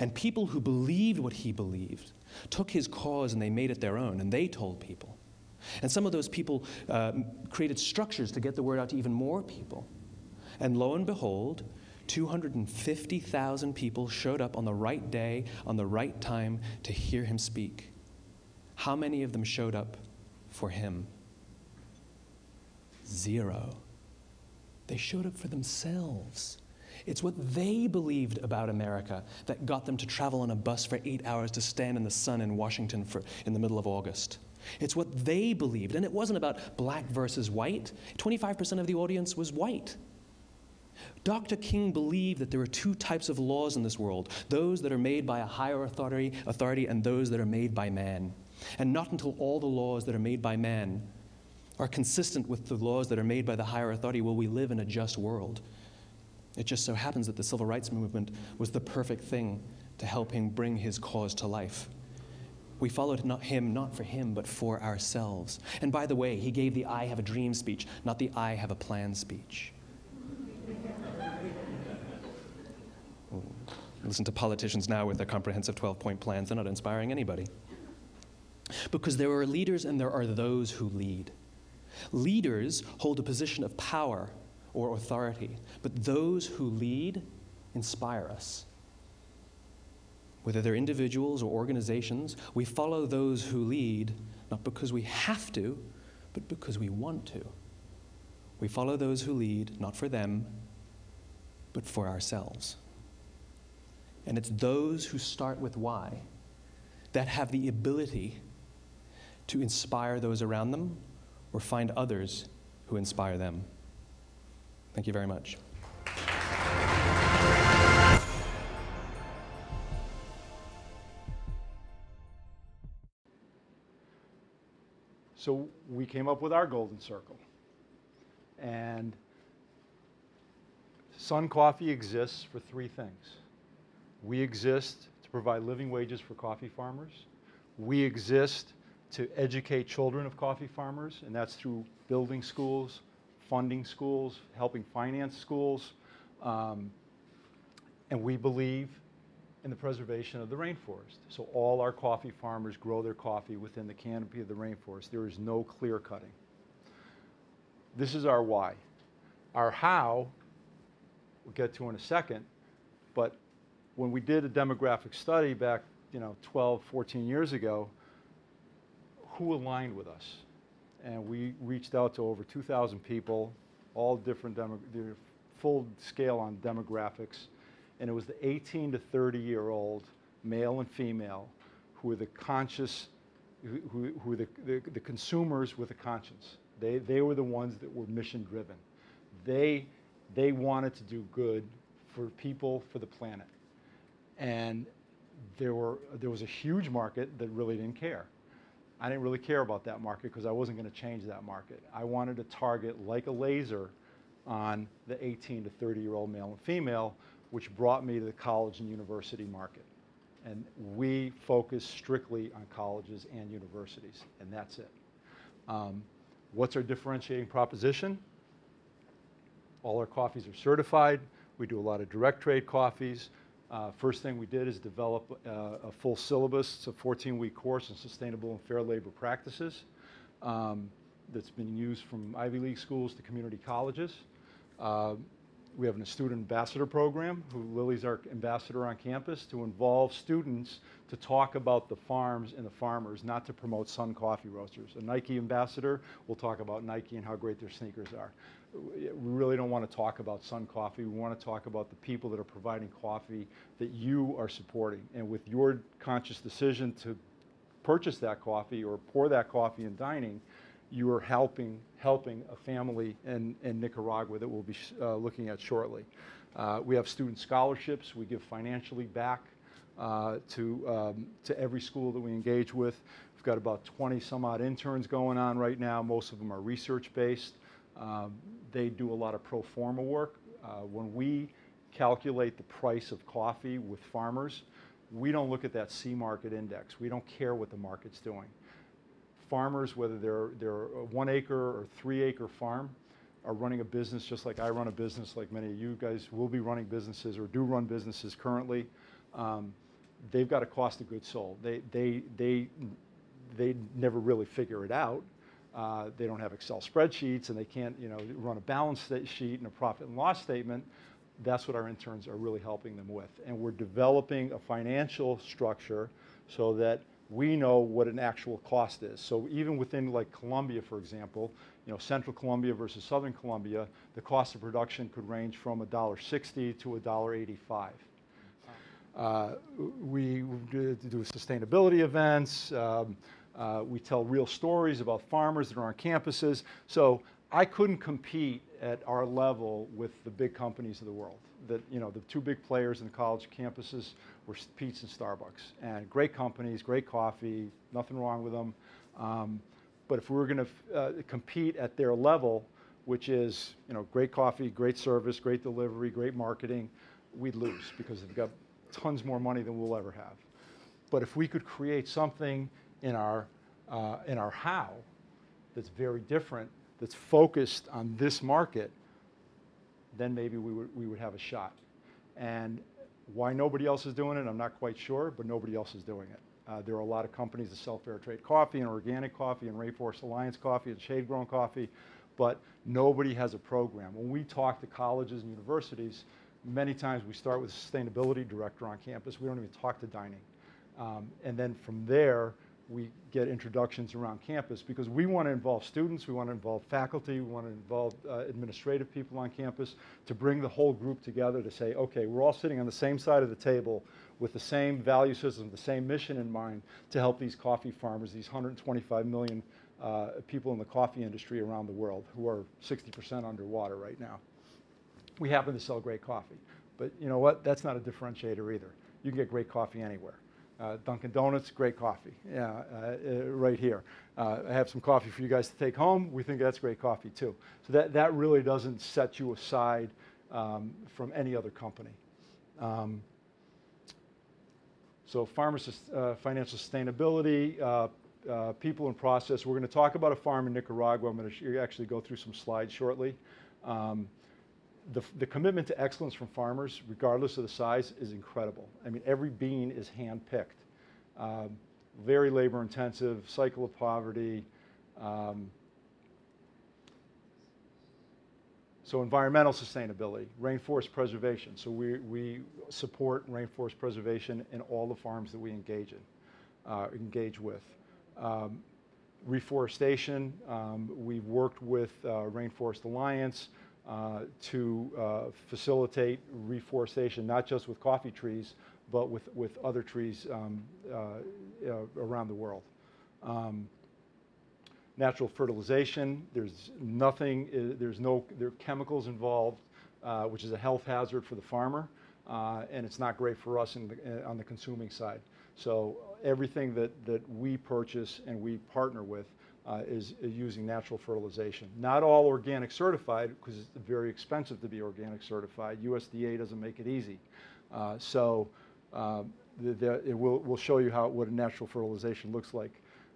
And people who believed what he believed took his cause and they made it their own, and they told people. And some of those people uh, created structures to get the word out to even more people. And lo and behold, 250,000 people showed up on the right day, on the right time to hear him speak. How many of them showed up for him? Zero. They showed up for themselves. It's what they believed about America that got them to travel on a bus for eight hours to stand in the sun in Washington for, in the middle of August. It's what they believed. And it wasn't about black versus white. 25% of the audience was white. Dr. King believed that there are two types of laws in this world those that are made by a higher authority, authority and those that are made by man. And not until all the laws that are made by man are consistent with the laws that are made by the higher authority will we live in a just world. It just so happens that the civil rights movement was the perfect thing to help him bring his cause to life. We followed not him not for him, but for ourselves. And by the way, he gave the I have a dream speech, not the I have a plan speech. Listen to politicians now with their comprehensive 12 point plans. They're not inspiring anybody. Because there are leaders and there are those who lead. Leaders hold a position of power or authority, but those who lead inspire us. Whether they're individuals or organizations, we follow those who lead not because we have to, but because we want to. We follow those who lead not for them, but for ourselves. And it's those who start with why that have the ability to inspire those around them or find others who inspire them. Thank you very much. So we came up with our golden circle. And Sun Coffee exists for three things. We exist to provide living wages for coffee farmers. We exist to educate children of coffee farmers, and that's through building schools, funding schools, helping finance schools. Um, and we believe in the preservation of the rainforest. So all our coffee farmers grow their coffee within the canopy of the rainforest. There is no clear cutting. This is our why. Our how, we'll get to in a second, but when we did a demographic study back, you know, 12, 14 years ago, who aligned with us? And we reached out to over 2,000 people, all different, demo, full scale on demographics. And it was the 18 to 30 year old, male and female, who were the conscious, who, who, were the, the, the consumers with a conscience. They, they were the ones that were mission driven. They, they wanted to do good for people, for the planet. And there, were, there was a huge market that really didn't care. I didn't really care about that market because I wasn't going to change that market. I wanted to target like a laser on the 18 to 30 year old male and female, which brought me to the college and university market. And we focus strictly on colleges and universities, and that's it. Um, what's our differentiating proposition? All our coffees are certified. We do a lot of direct trade coffees. Uh, first thing we did is develop uh, a full syllabus. It's a 14-week course in sustainable and fair labor practices um, that's been used from Ivy League schools to community colleges. Uh, we have a student ambassador program, who Lily's our ambassador on campus, to involve students to talk about the farms and the farmers, not to promote Sun Coffee Roasters. A Nike ambassador will talk about Nike and how great their sneakers are we really don't want to talk about Sun Coffee. We want to talk about the people that are providing coffee that you are supporting. And with your conscious decision to purchase that coffee or pour that coffee in dining, you are helping helping a family in, in Nicaragua that we'll be uh, looking at shortly. Uh, we have student scholarships. We give financially back uh, to, um, to every school that we engage with. We've got about 20 some odd interns going on right now. Most of them are research based. Um, they do a lot of pro forma work. Uh, when we calculate the price of coffee with farmers, we don't look at that C market index. We don't care what the market's doing. Farmers, whether they're, they're a one acre or three acre farm, are running a business just like I run a business, like many of you guys will be running businesses or do run businesses currently. Um, they've got a cost of goods sold. They, they, they, they never really figure it out. Uh, they don't have Excel spreadsheets and they can't, you know, run a balance sheet and a profit and loss statement. that's what our interns are really helping them with. And we're developing a financial structure so that we know what an actual cost is. So even within like Colombia, for example, you know, Central Colombia versus Southern Colombia, the cost of production could range from $1.60 to $1.85. Uh, we do, do sustainability events. Um, uh, we tell real stories about farmers that are on campuses. So I couldn't compete at our level with the big companies of the world. That you know, the two big players in the college campuses were Peet's and Starbucks, and great companies, great coffee, nothing wrong with them. Um, but if we were going to uh, compete at their level, which is you know, great coffee, great service, great delivery, great marketing, we'd lose because they've got tons more money than we'll ever have. But if we could create something in our, uh, in our how that's very different, that's focused on this market, then maybe we would, we would have a shot. And why nobody else is doing it, I'm not quite sure, but nobody else is doing it. Uh, there are a lot of companies that sell fair trade coffee and organic coffee and Rainforest Alliance coffee and shade grown coffee, but nobody has a program. When we talk to colleges and universities, many times we start with a sustainability director on campus. We don't even talk to dining. Um, and then from there, we get introductions around campus because we want to involve students, we want to involve faculty, we want to involve uh, administrative people on campus to bring the whole group together to say, okay, we're all sitting on the same side of the table with the same value system, the same mission in mind to help these coffee farmers, these 125 million uh, people in the coffee industry around the world who are 60% underwater right now. We happen to sell great coffee, but you know what? That's not a differentiator either. You can get great coffee anywhere. Uh, Dunkin' Donuts, great coffee, yeah, uh, uh, right here. Uh, I have some coffee for you guys to take home. We think that's great coffee too. So that, that really doesn't set you aside um, from any other company. Um, so farmer uh, financial sustainability, uh, people and process. We're going to talk about a farm in Nicaragua. I'm going to actually go through some slides shortly. Um, the, the commitment to excellence from farmers, regardless of the size, is incredible. I mean, every bean is hand-picked. Um, very labor intensive, cycle of poverty. Um, so environmental sustainability, rainforest preservation. So we, we support rainforest preservation in all the farms that we engage in, uh, engage with. Um, reforestation, um, we've worked with uh, Rainforest Alliance, uh, to uh, facilitate reforestation, not just with coffee trees, but with, with other trees um, uh, around the world. Um, natural fertilization, there's nothing, there's no there are chemicals involved, uh, which is a health hazard for the farmer, uh, and it's not great for us the, on the consuming side. So everything that, that we purchase and we partner with uh, is, is, using natural fertilization. Not all organic certified because it's very expensive to be organic certified. USDA doesn't make it easy. Uh, so um, the, the, it will we'll show you how what a natural fertilization looks like.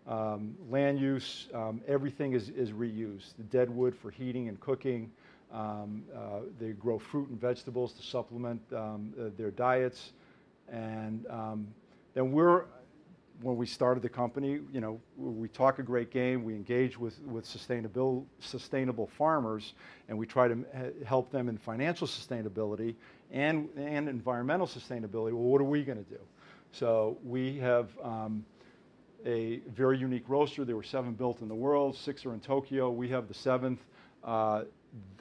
Um, land use, um, everything is, is reused. The dead wood for heating and cooking. Um, uh, they grow fruit and vegetables to supplement um, uh, their diets. And um, then we're when we started the company, you know, we talk a great game, we engage with, with sustainable, sustainable farmers, and we try to help them in financial sustainability and, and environmental sustainability. Well, what are we going to do? So we have um, a very unique roaster. There were seven built in the world, six are in Tokyo. We have the seventh. Uh,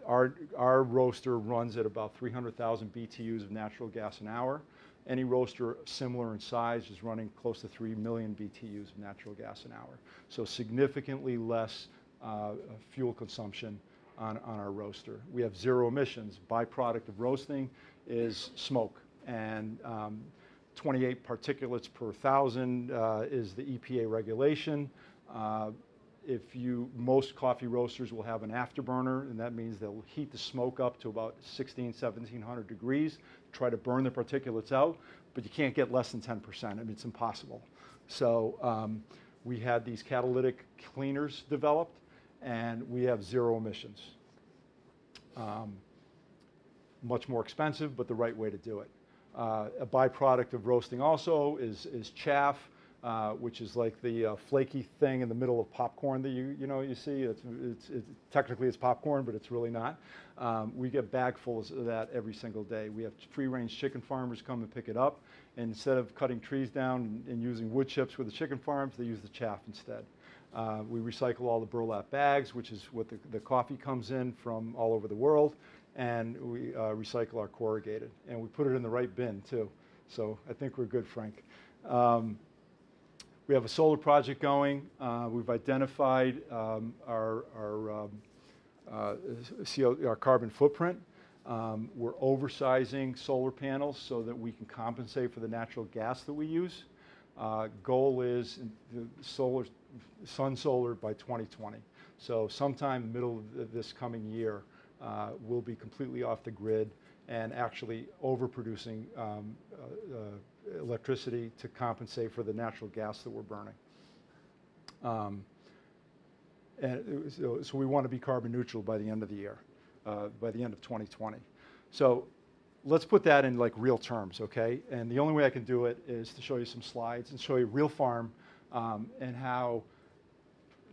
our, our roaster runs at about 300,000 BTUs of natural gas an hour. Any roaster similar in size is running close to 3 million BTUs of natural gas an hour. So significantly less uh, fuel consumption on, on our roaster. We have zero emissions. Byproduct of roasting is smoke. And um, 28 particulates per thousand uh, is the EPA regulation. Uh, if you, most coffee roasters will have an afterburner, and that means they'll heat the smoke up to about 16, 1700 degrees, try to burn the particulates out, but you can't get less than 10%. I mean, it's impossible. So um, we had these catalytic cleaners developed, and we have zero emissions. Um, much more expensive, but the right way to do it. Uh, a byproduct of roasting also is, is chaff. uh, which is like the uh, flaky thing in the middle of popcorn that you, you know, you see. It's, it's, it's technically it's popcorn, but it's really not. Um, we get bagfuls of that every single day. We have free-range chicken farmers come and pick it up. And instead of cutting trees down and, using wood chips with the chicken farms, they use the chaff instead. Uh, we recycle all the burlap bags, which is what the, the, coffee comes in from all over the world. And we uh, recycle our corrugated. And we put it in the right bin, too. So I think we're good, Frank. Um, we have a solar project going. Uh, we've identified um, our, our, um, Our carbon footprint. Um, we're oversizing solar panels so that we can compensate for the natural gas that we use. Uh, goal is solar, sun solar by 2020. So sometime middle of this coming year, uh, we'll be completely off the grid and actually overproducing um, uh, uh, electricity to compensate for the natural gas that we're burning. Um, and so, so, we want to be carbon neutral by the end of the year, uh, by the end of 2020. So let's put that in like real terms, okay? And the only way I can do it is to show you some slides and show you real farm um, and how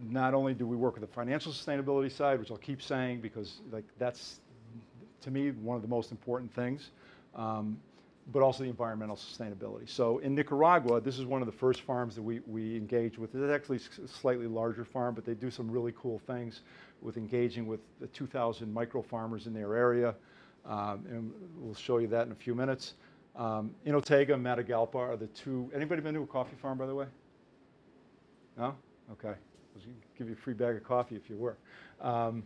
not only do we work with the financial sustainability side, which I'll keep saying because like that's to me, one of the most important things, um, but also the environmental sustainability. So in Nicaragua, this is one of the first farms that we, we engage with. It's actually a slightly larger farm, but they do some really cool things with engaging with the 2,000 micro farmers in their area. Um, and we'll show you that in a few minutes. Um, Jinotega and Matagalpa are the two. Anybody been to a coffee farm, by the way? No? Okay. I'll give you a free bag of coffee if you were. Um,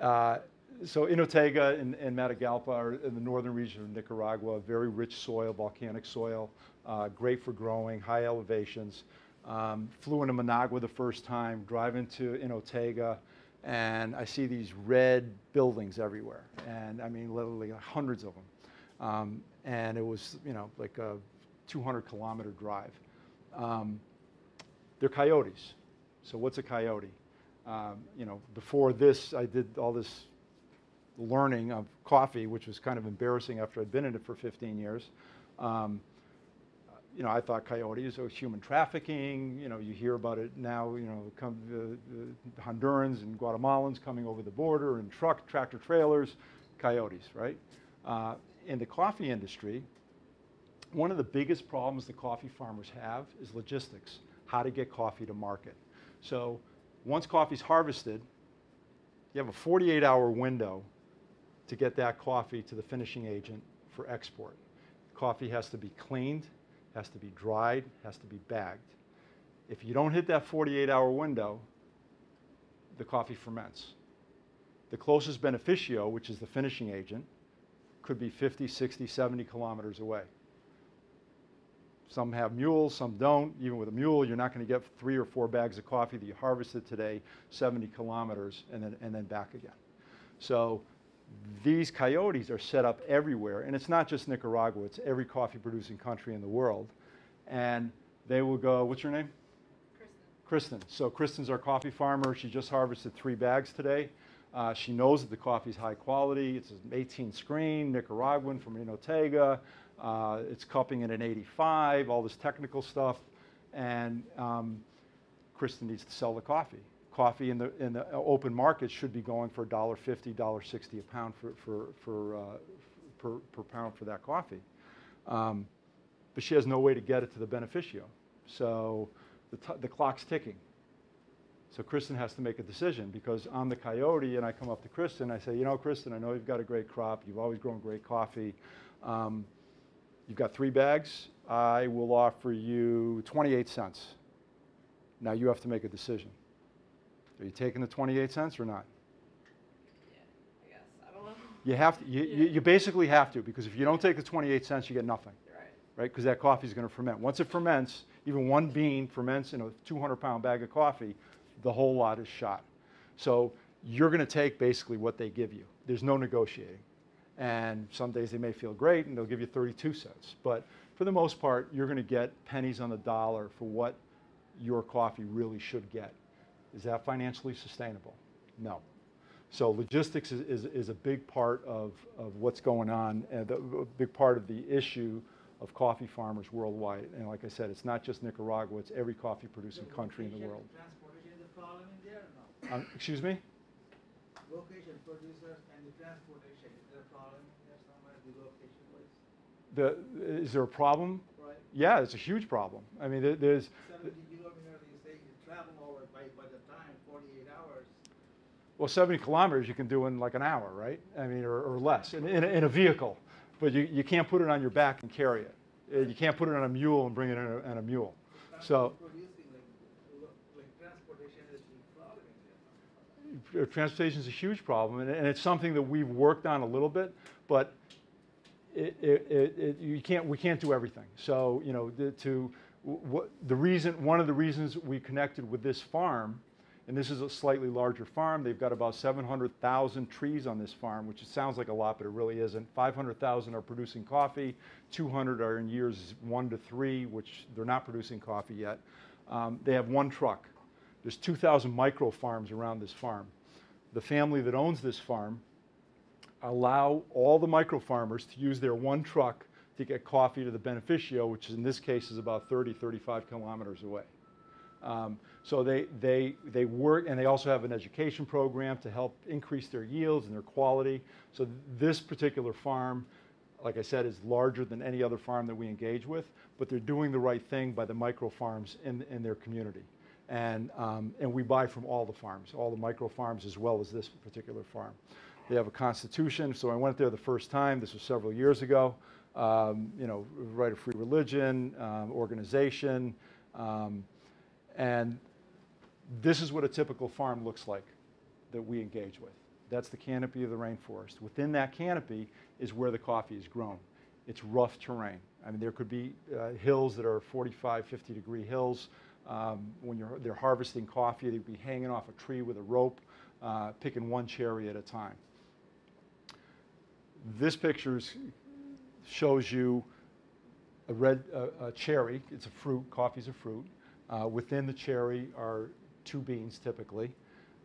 uh, so Jinotega and, and Matagalpa are in the northern region of Nicaragua, very rich soil, volcanic soil, uh, great for growing, high elevations. Um, flew into Managua the first time, drive into Jinotega, and I see these red buildings everywhere. And I mean, literally hundreds of them. Um, and it was, you know, like a 200 kilometer drive. Um, they're coyotes. So what's a coyote? Um, you know, before this, I did all this learning of coffee, which was kind of embarrassing after I'd been in it for 15 years. Um, you know, I thought coyotes was human trafficking. You know, you hear about it now. You know, come, the, the Hondurans and Guatemalans coming over the border in truck, tractor trailers, coyotes, right? Uh, in the coffee industry, one of the biggest problems the coffee farmers have is logistics, how to get coffee to market. So once coffee's harvested, you have a 48 hour window to get that coffee to the finishing agent for export. Coffee has to be cleaned, has to be dried, has to be bagged. If you don't hit that 48 hour window, the coffee ferments. The closest beneficio, which is the finishing agent, could be 50, 60, 70 kilometers away. Some have mules, some don't. Even with a mule, you're not going to get three or four bags of coffee that you harvested today, 70 kilometers, and then, and then back again. So these coyotes are set up everywhere, and it's not just Nicaragua, it's every coffee producing country in the world. And they will go, what's your name? Kristen. Kristen. So Kristen's our coffee farmer. She just harvested three bags today. Uh, she knows that the coffee is high quality. It's an 18 screen, Nicaraguan from Jinotega. Uh, it's cupping at an 85, all this technical stuff. And um, Kristen needs to sell the coffee coffee in the, in the open market should be going for $1.50, $1.60 a pound for, for, for, uh, per, per pound for that coffee. Um, but she has no way to get it to the beneficio. So the, the clock's ticking. So Kristen has to make a decision because I'm the coyote and I come up to Kristen I say, you know, Kristen, I know you've got a great crop. You've always grown great coffee. Um, you've got three bags. I will offer you 28 cents. Now you have to make a decision. Are you taking the 28 cents or not? Yeah, I guess. I don't know. You have to, you, yeah. you, basically have to because if you don't take the 28 cents, you get nothing. Right. Right? Because that coffee is going to ferment. Once it ferments, even one bean ferments in a 200 pound bag of coffee, the whole lot is shot. So you're going to take basically what they give you. There's no negotiating. And some days they may feel great and they'll give you 32 cents. But for the most part, you're going to get pennies on the dollar for what your coffee really should get. Is that financially sustainable? No. So logistics is, is, is a big part of, of what's going on, and the, a big part of the issue of coffee farmers worldwide. And like I said, it's not just Nicaragua, it's every coffee producing country in the world. The no? um, excuse me? Location, producers, and the transportation. Is there a problem there somewhere? The location? The, is there a problem? Right. Yeah, it's a huge problem. I mean, there, there's. 70 well, 70 kilometers you can do in like an hour, right? I mean, or, or less in, in, a, in a vehicle. But you, you can't put it on your back and carry it. Uh, You can't put it on a mule and bring it in a, on a mule. So transportation is a huge problem, and, and it's something that we've worked on a little bit, but it, it, it, you can't, we can't do everything. So, you know, the, to, what, the reason, one of the reasons we connected with this farm, and this is a slightly larger farm, they've got about 700,000 trees on this farm, which it sounds like a lot, but it really isn't. 500,000 are producing coffee, 200 are in years one to three, which they're not producing coffee yet. Um, they have one truck. There's 2,000 micro farms around this farm. The family that owns this farm allow all the micro farmers to use their one truck to get coffee to the beneficio, which in this case is about 30, 35 kilometers away. Um, so they, they, they work, and they also have an education program to help increase their yields and their quality. So this particular farm, like I said, is larger than any other farm that we engage with, but they're doing the right thing by the micro farms in, in their community. And, um, and we buy from all the farms, all the micro farms as well as this particular farm. They have a constitution, so I went there the first time, this was several years ago. Um, you know, right of free religion, um, organization, um, and this is what a typical farm looks like that we engage with. That's the canopy of the rainforest. Within that canopy is where the coffee is grown. It's rough terrain. I mean, there could be uh, hills that are 45, 50 degree hills. Um, when you're, they're harvesting coffee, they'd be hanging off a tree with a rope, uh, picking one cherry at a time. This picture shows you a red uh, a cherry. It's a fruit. Coffee's a fruit. Uh, within the cherry are two beans typically.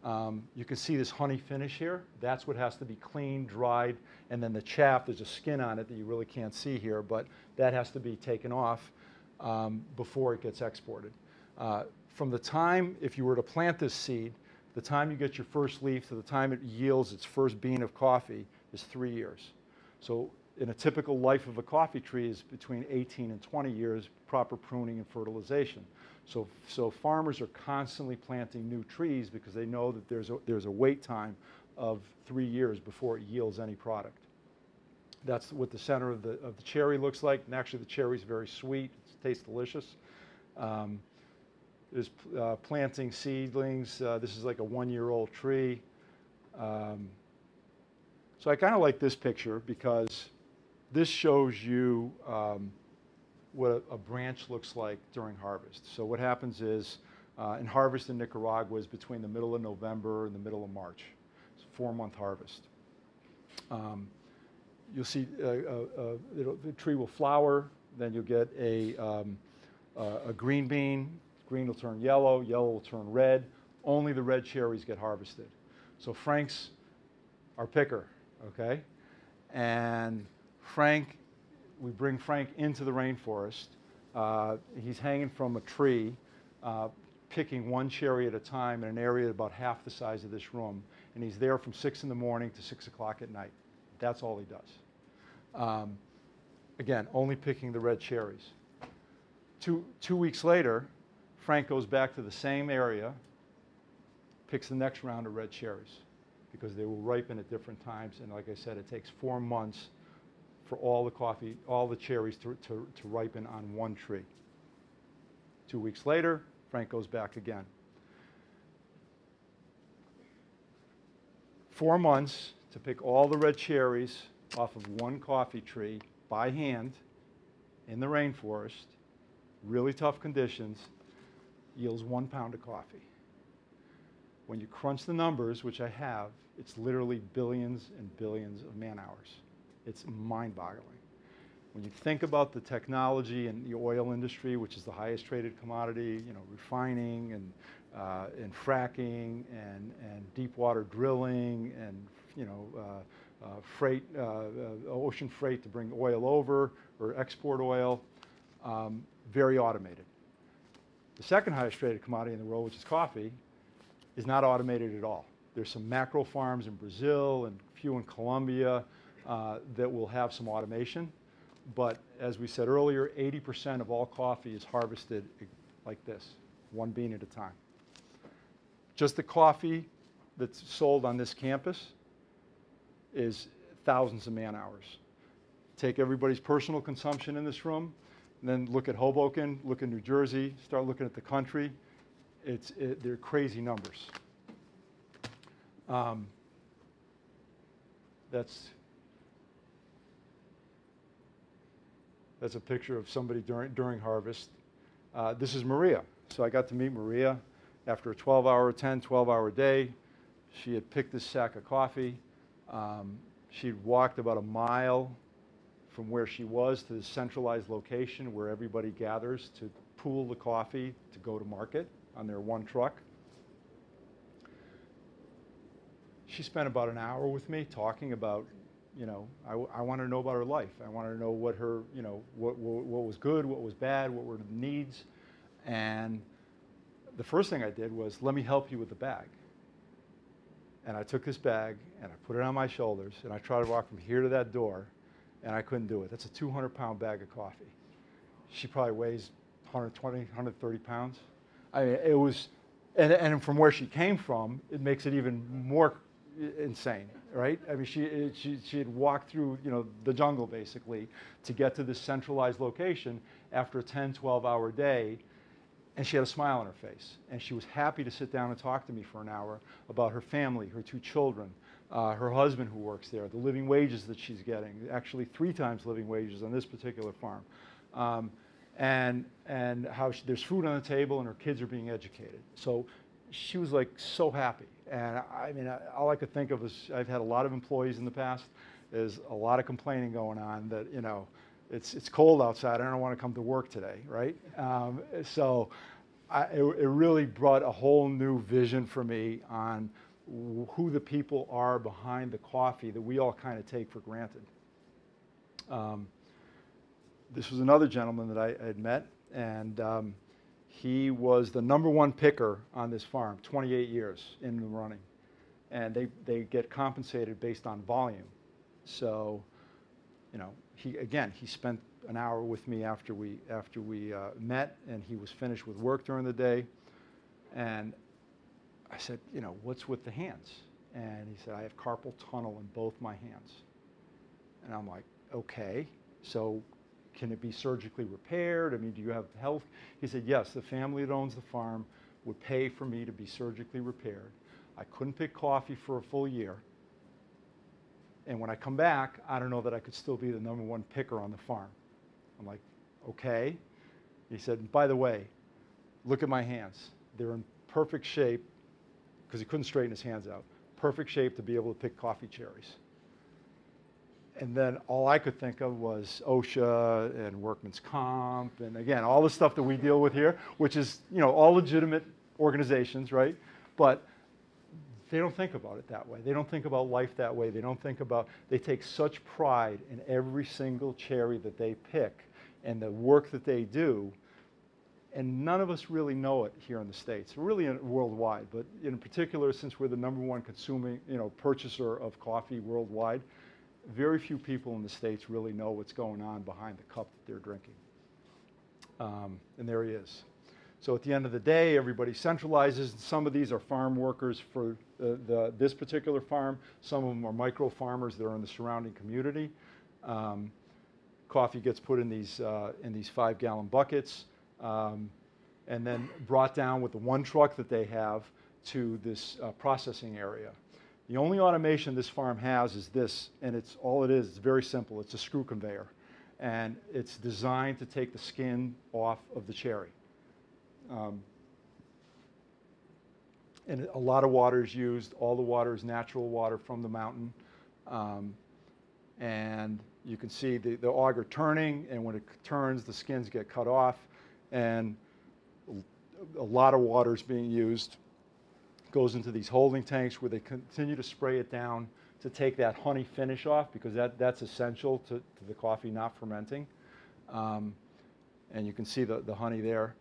Um, you can see this honey finish here. That's what has to be cleaned, dried, and then the chaff, there's a skin on it that you really can't see here, but that has to be taken off um, before it gets exported. Uh, from the time, if you were to plant this seed, the time you get your first leaf to the time it yields its first bean of coffee is three years. So in a typical life of a coffee tree is between 18 and 20 years, proper pruning and fertilization. So, so farmers are constantly planting new trees because they know that there's a, there's a wait time of three years before it yields any product. That's what the center of the, of the cherry looks like. And actually the cherry is very sweet. It tastes delicious. Um, there's uh, planting seedlings. Uh, this is like a one-year-old tree. Um, so I kind of like this picture because this shows you um, what a, a, branch looks like during harvest. So what happens is, uh, in harvest in Nicaragua is between the middle of November and the middle of March. It's a four-month harvest. Um, you'll see uh, uh, the tree will flower, then you'll get a, um, a green bean, green will turn yellow, yellow will turn red. Only the red cherries get harvested. So Frank's our picker, okay? And Frank, we bring Frank into the rainforest. Uh, he's hanging from a tree, uh, picking one cherry at a time in an area about half the size of this room. And he's there from 6 in the morning to 6 o'clock at night. That's all he does. Um, again, only picking the red cherries. Two, two weeks later, Frank goes back to the same area, picks the next round of red cherries because they will ripen at different times. And like I said, it takes four months for all the coffee, all the cherries to, to, to ripen on one tree. Two weeks later, Frank goes back again. Four months to pick all the red cherries off of one coffee tree by hand in the rainforest, really tough conditions, yields one pound of coffee. When you crunch the numbers, which I have, it's literally billions and billions of man hours. It's mind-boggling. When you think about the technology in the oil industry, which is the highest traded commodity, you know, refining and, uh, and fracking and, and deep water drilling and, you know, uh, uh, freight, uh, uh, ocean freight to bring oil over, or export oil, um, very automated. The second highest traded commodity in the world, which is coffee, is not automated at all. There's some macro farms in Brazil and a few in Colombia uh, that will have some automation. But as we said earlier, 80% of all coffee is harvested like this, one bean at a time. Just the coffee that's sold on this campus is thousands of man hours. Take everybody's personal consumption in this room, then look at Hoboken, look at New Jersey, start looking at the country. It's, it, they're crazy numbers. Um, that's that's a picture of somebody during during harvest. Uh, this is Maria. So I got to meet Maria after a 12-hour, 10, 12-hour day. She had picked this sack of coffee. Um, she'd walked about a mile from where she was to the centralized location where everybody gathers to pool the coffee to go to market on their one truck. She spent about an hour with me talking about, you know, I, I wanted to know about her life. I wanted to know what her, you know, what, what, what was good, what was bad, what were the needs. And the first thing I did was, let me help you with the bag. And I took this bag and I put it on my shoulders and I tried to walk from here to that door and I couldn't do it. That's a 200 pound bag of coffee. She probably weighs 120, 130 pounds. I mean, it was, and, and from where she came from, it makes it even more insane, right? I mean, she, she, she had walked through, you know, the jungle basically to get to this centralized location after a 10, 12 hour day and she had a smile on her face. And she was happy to sit down and talk to me for an hour about her family, her two children, uh, her husband who works there, the living wages that she's getting, actually three times living wages on this particular farm. Um, and, and how she, there's food on the table and her kids are being educated. So she was like so happy. And I mean, all I could think of is I've had a lot of employees in the past. There's a lot of complaining going on that, you know, it's, it's cold outside. I don't want to come to work today, right? Um, so I, it, it, really brought a whole new vision for me on who the people are behind the coffee that we all kind of take for granted. Um, this was another gentleman that I had met, and um, he was the number one picker on this farm, 28 years in the running. And they, they get compensated based on volume. So, you know, he, again, he spent an hour with me after we, after we uh, met, and he was finished with work during the day. And I said, you know, what's with the hands? And he said, I have carpal tunnel in both my hands. And I'm like, okay, so can it be surgically repaired? I mean, do you have health? He said, yes, the family that owns the farm would pay for me to be surgically repaired. I couldn't pick coffee for a full year. And when I come back, I don't know that I could still be the number one picker on the farm. I'm like, okay. He said, by the way, look at my hands. They're in perfect shape because he couldn't straighten his hands out. Perfect shape to be able to pick coffee cherries. And then all I could think of was OSHA and workman's comp, and again, all the stuff that we deal with here, which is, you know, all legitimate organizations, right? But they don't think about it that way. They don't think about life that way. They don't think about, they take such pride in every single cherry that they pick and the work that they do. And none of us really know it here in the States, really worldwide, but in particular, since we're the number one consuming, you know, purchaser of coffee worldwide, very few people in the States really know what's going on behind the cup that they're drinking. Um, and there he is. So at the end of the day, everybody centralizes. Some of these are farm workers for the, the, this particular farm. Some of them are micro farmers that are in the surrounding community. Um, coffee gets put in these, uh, in these five gallon buckets um, and then brought down with the one truck that they have to this uh, processing area. The only automation this farm has is this, and it's all it is. It's very simple. It's a screw conveyor, and it's designed to take the skin off of the cherry. Um, and a lot of water is used. All the water is natural water from the mountain. Um, and you can see the, the auger turning, and when it turns, the skins get cut off, and a lot of water is being used. Goes into these holding tanks where they continue to spray it down to take that honey finish off because that, that's essential to, to the coffee not fermenting. Um, and you can see the, the honey there.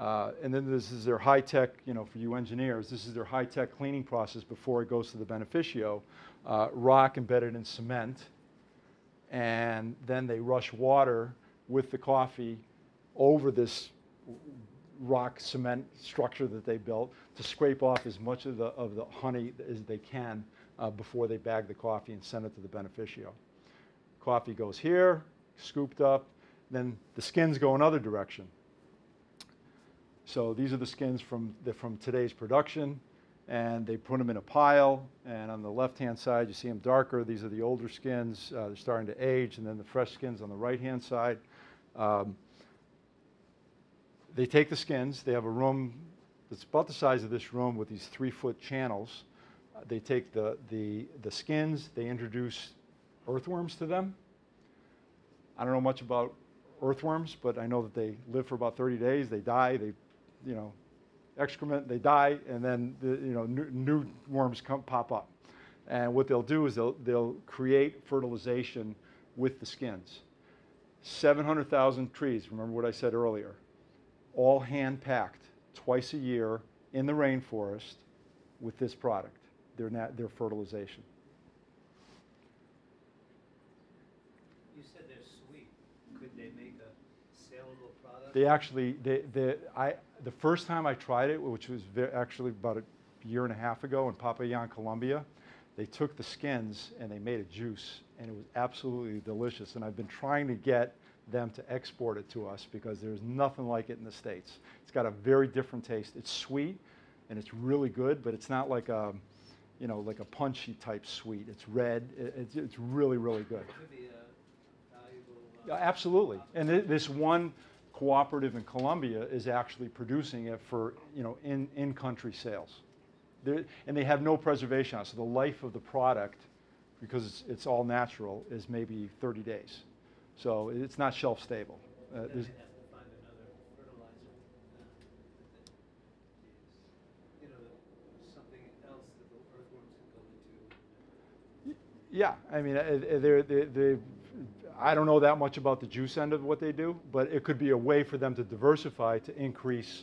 Uh, and then this is their high-tech, you know, for you engineers, this is their high-tech cleaning process before it goes to the beneficio. Uh, rock embedded in cement, and then they rush water with the coffee over this rock cement structure that they built to scrape off as much of the, of the honey as they can uh, before they bag the coffee and send it to the beneficio. Coffee goes here, scooped up, then the skins go another direction. So these are the skins from, the, from today's production, and they put them in a pile, and on the left-hand side, you see them darker. These are the older skins. Uh, they're starting to age, and then the fresh skins on the right-hand side. Um, they take the skins. They have a room that's about the size of this room with these three-foot channels. Uh, they take the, the, the skins. They introduce earthworms to them. I don't know much about earthworms, but I know that they live for about 30 days. They die. They, you know, excrement. They die, and then the, you know new, new worms come pop up. And what they'll do is they'll they'll create fertilization with the skins. 700,000 trees. Remember what I said earlier all hand packed twice a year in the rainforest with this product, their, nat- their fertilization. You said they're sweet. Could they make a saleable product? They actually, they, they, I, the first time I tried it, which was actually about a year and a half ago in Popayan, Colombia, they took the skins and they made a juice, and it was absolutely delicious. And I've been trying to get them to export it to us because there's nothing like it in the States. It's got a very different taste. It's sweet and it's really good, but it's not like a, you know, like a punchy type sweet. It's red. It's, it's really, really good. Could be a valuable. uh, Yeah, absolutely. And thi- this one cooperative in Colombia is actually producing it for, you know, in, in-country sales. There- and they have no preservation on it. So the life of the product, because it's, it's all natural, is maybe 30 days. So it's not shelf stable. Uh, there's- have to find another fertilizer. uh, that they use. You know, something else that the earthworms can go into. Yeah, I mean, uh, uh, they're, they they I don't know that much about the juice end of what they do, but it could be a way for them to diversify to increase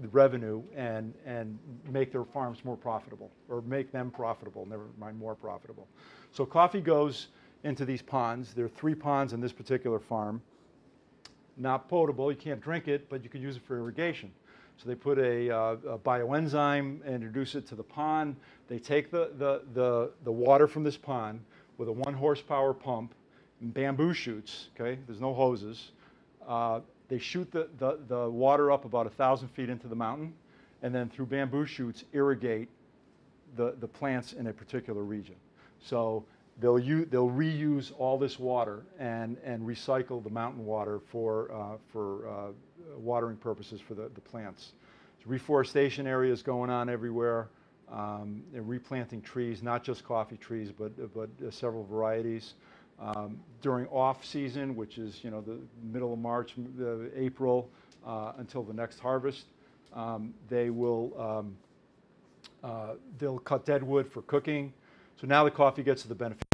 the revenue and, and make their farms more profitable, or make them profitable, never mind more profitable. So coffee goes into these ponds. There are three ponds in this particular farm. Not potable, you can't drink it, but you can use it for irrigation. So they put a, uh, a bioenzyme, and introduce it to the pond. They take the, the, the, the water from this pond with a one horsepower pump and bamboo shoots, okay? There's no hoses. Uh, they shoot the, the, the water up about a thousand feet into the mountain, and then through bamboo shoots irrigate the, the plants in a particular region. So they'll, they'll reuse all this water and, and recycle the mountain water for, uh, for uh, watering purposes for the, the plants. Reforestation areas going on everywhere, um, replanting trees, not just coffee trees, but, but uh, several varieties. Um, during off season, which is you know the middle of March, the April, uh, until the next harvest, um, they will um, uh, they'll cut dead wood for cooking. So now the coffee gets to the benefit.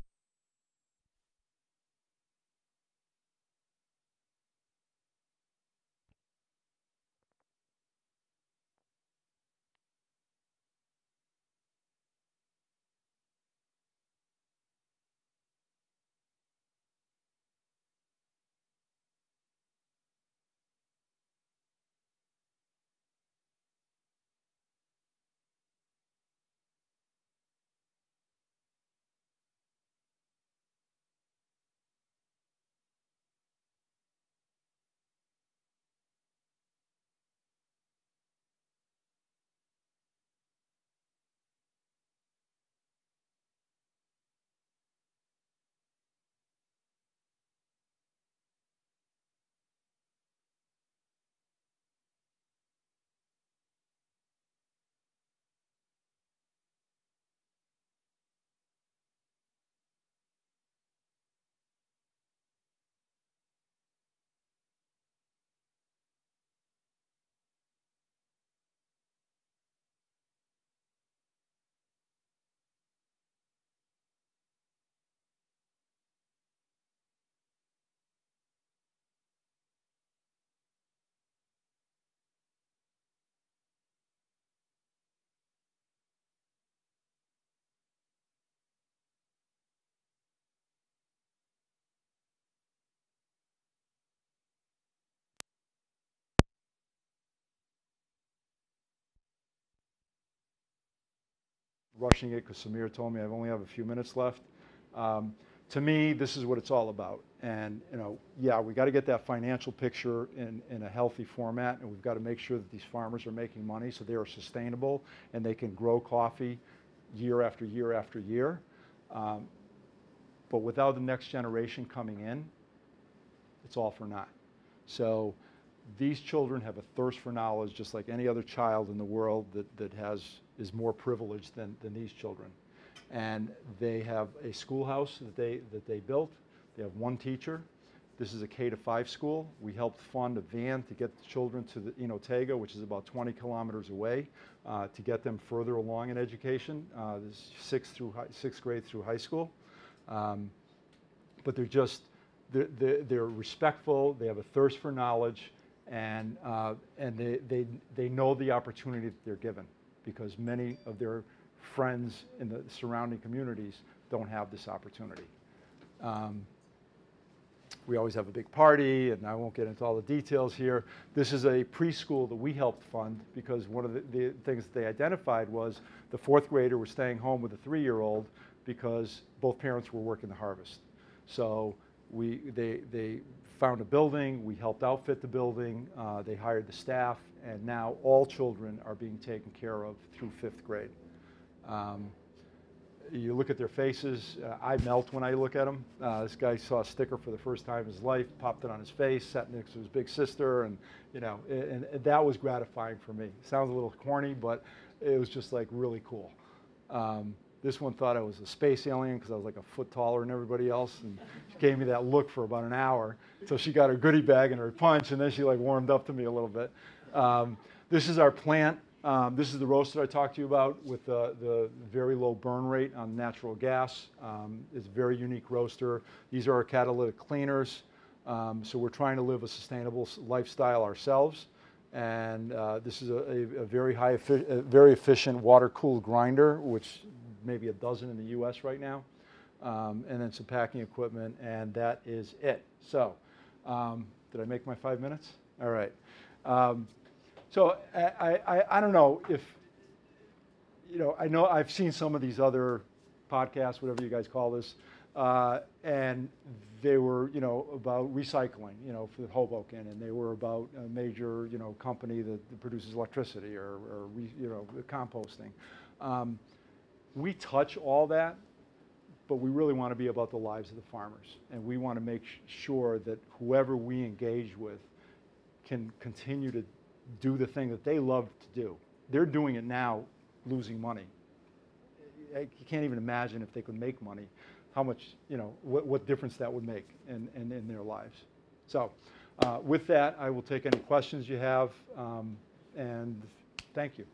Rushing it because Samir told me I only have a few minutes left. Um, to me, this is what it's all about. And, you know, yeah, we got to get that financial picture in, in a healthy format, and we've got to make sure that these farmers are making money so they are sustainable and they can grow coffee year after year after year. Um, but without the next generation coming in, it's all for naught. So these children have a thirst for knowledge just like any other child in the world that, that has, is more privileged than, than these children. And they have a schoolhouse that they, that they built. They have one teacher. This is a K to 5 school. We helped fund a van to get the children to the which is about 20 kilometers away, uh, to get them further along in education. Uh, this is sixth, through high, sixth grade through high school. Um, but they're just, they're, they're, they're, respectful, they have a thirst for knowledge, and, uh, and they, they, they know the opportunity that they're given because many of their friends in the surrounding communities don't have this opportunity. Um, we always have a big party, and I won't get into all the details here. This is a preschool that we helped fund because one of the, the things that they identified was the fourth grader was staying home with a three-year-old because both parents were working the harvest. So we, they, they found a building, we helped outfit the building, uh, they hired the staff, and now all children are being taken care of through fifth grade. Um, you look at their faces, uh, I melt when I look at them. Uh, this guy saw a sticker for the first time in his life, popped it on his face, sat next to his big sister, and you know, and, and that was gratifying for me. Sounds a little corny, but it was just like really cool. Um, this one thought I was a space alien because I was like a foot taller than everybody else, and she gave me that look for about an hour. So she got her goodie bag and her punch, and then she like warmed up to me a little bit. Um, this is our plant. Um, this is the roaster I talked to you about with the, the very low burn rate on natural gas. Um, it's a very unique roaster. These are our catalytic cleaners. Um, so we're trying to live a sustainable lifestyle ourselves. And uh, this is a, a, a very high, a very efficient water-cooled grinder, which maybe a dozen in the US right now, um, and then some packing equipment, and that is it. So, um, did I make my five minutes? All right. Um, so I, I, I don't know if, you know, I know I've seen some of these other podcasts, whatever you guys call this, uh, and they were, you know, about recycling, you know, for Hoboken, and they were about a major, you know, company that produces electricity or, or you know, composting. Um, we touch all that, but we really want to be about the lives of the farmers. And we want to make sure that whoever we engage with can continue to do the thing that they love to do. They're doing it now, losing money. You can't even imagine if they could make money, how much, you know, what, what difference that would make in, in, in their lives. So uh, with that, I will take any questions you have, um, and thank you.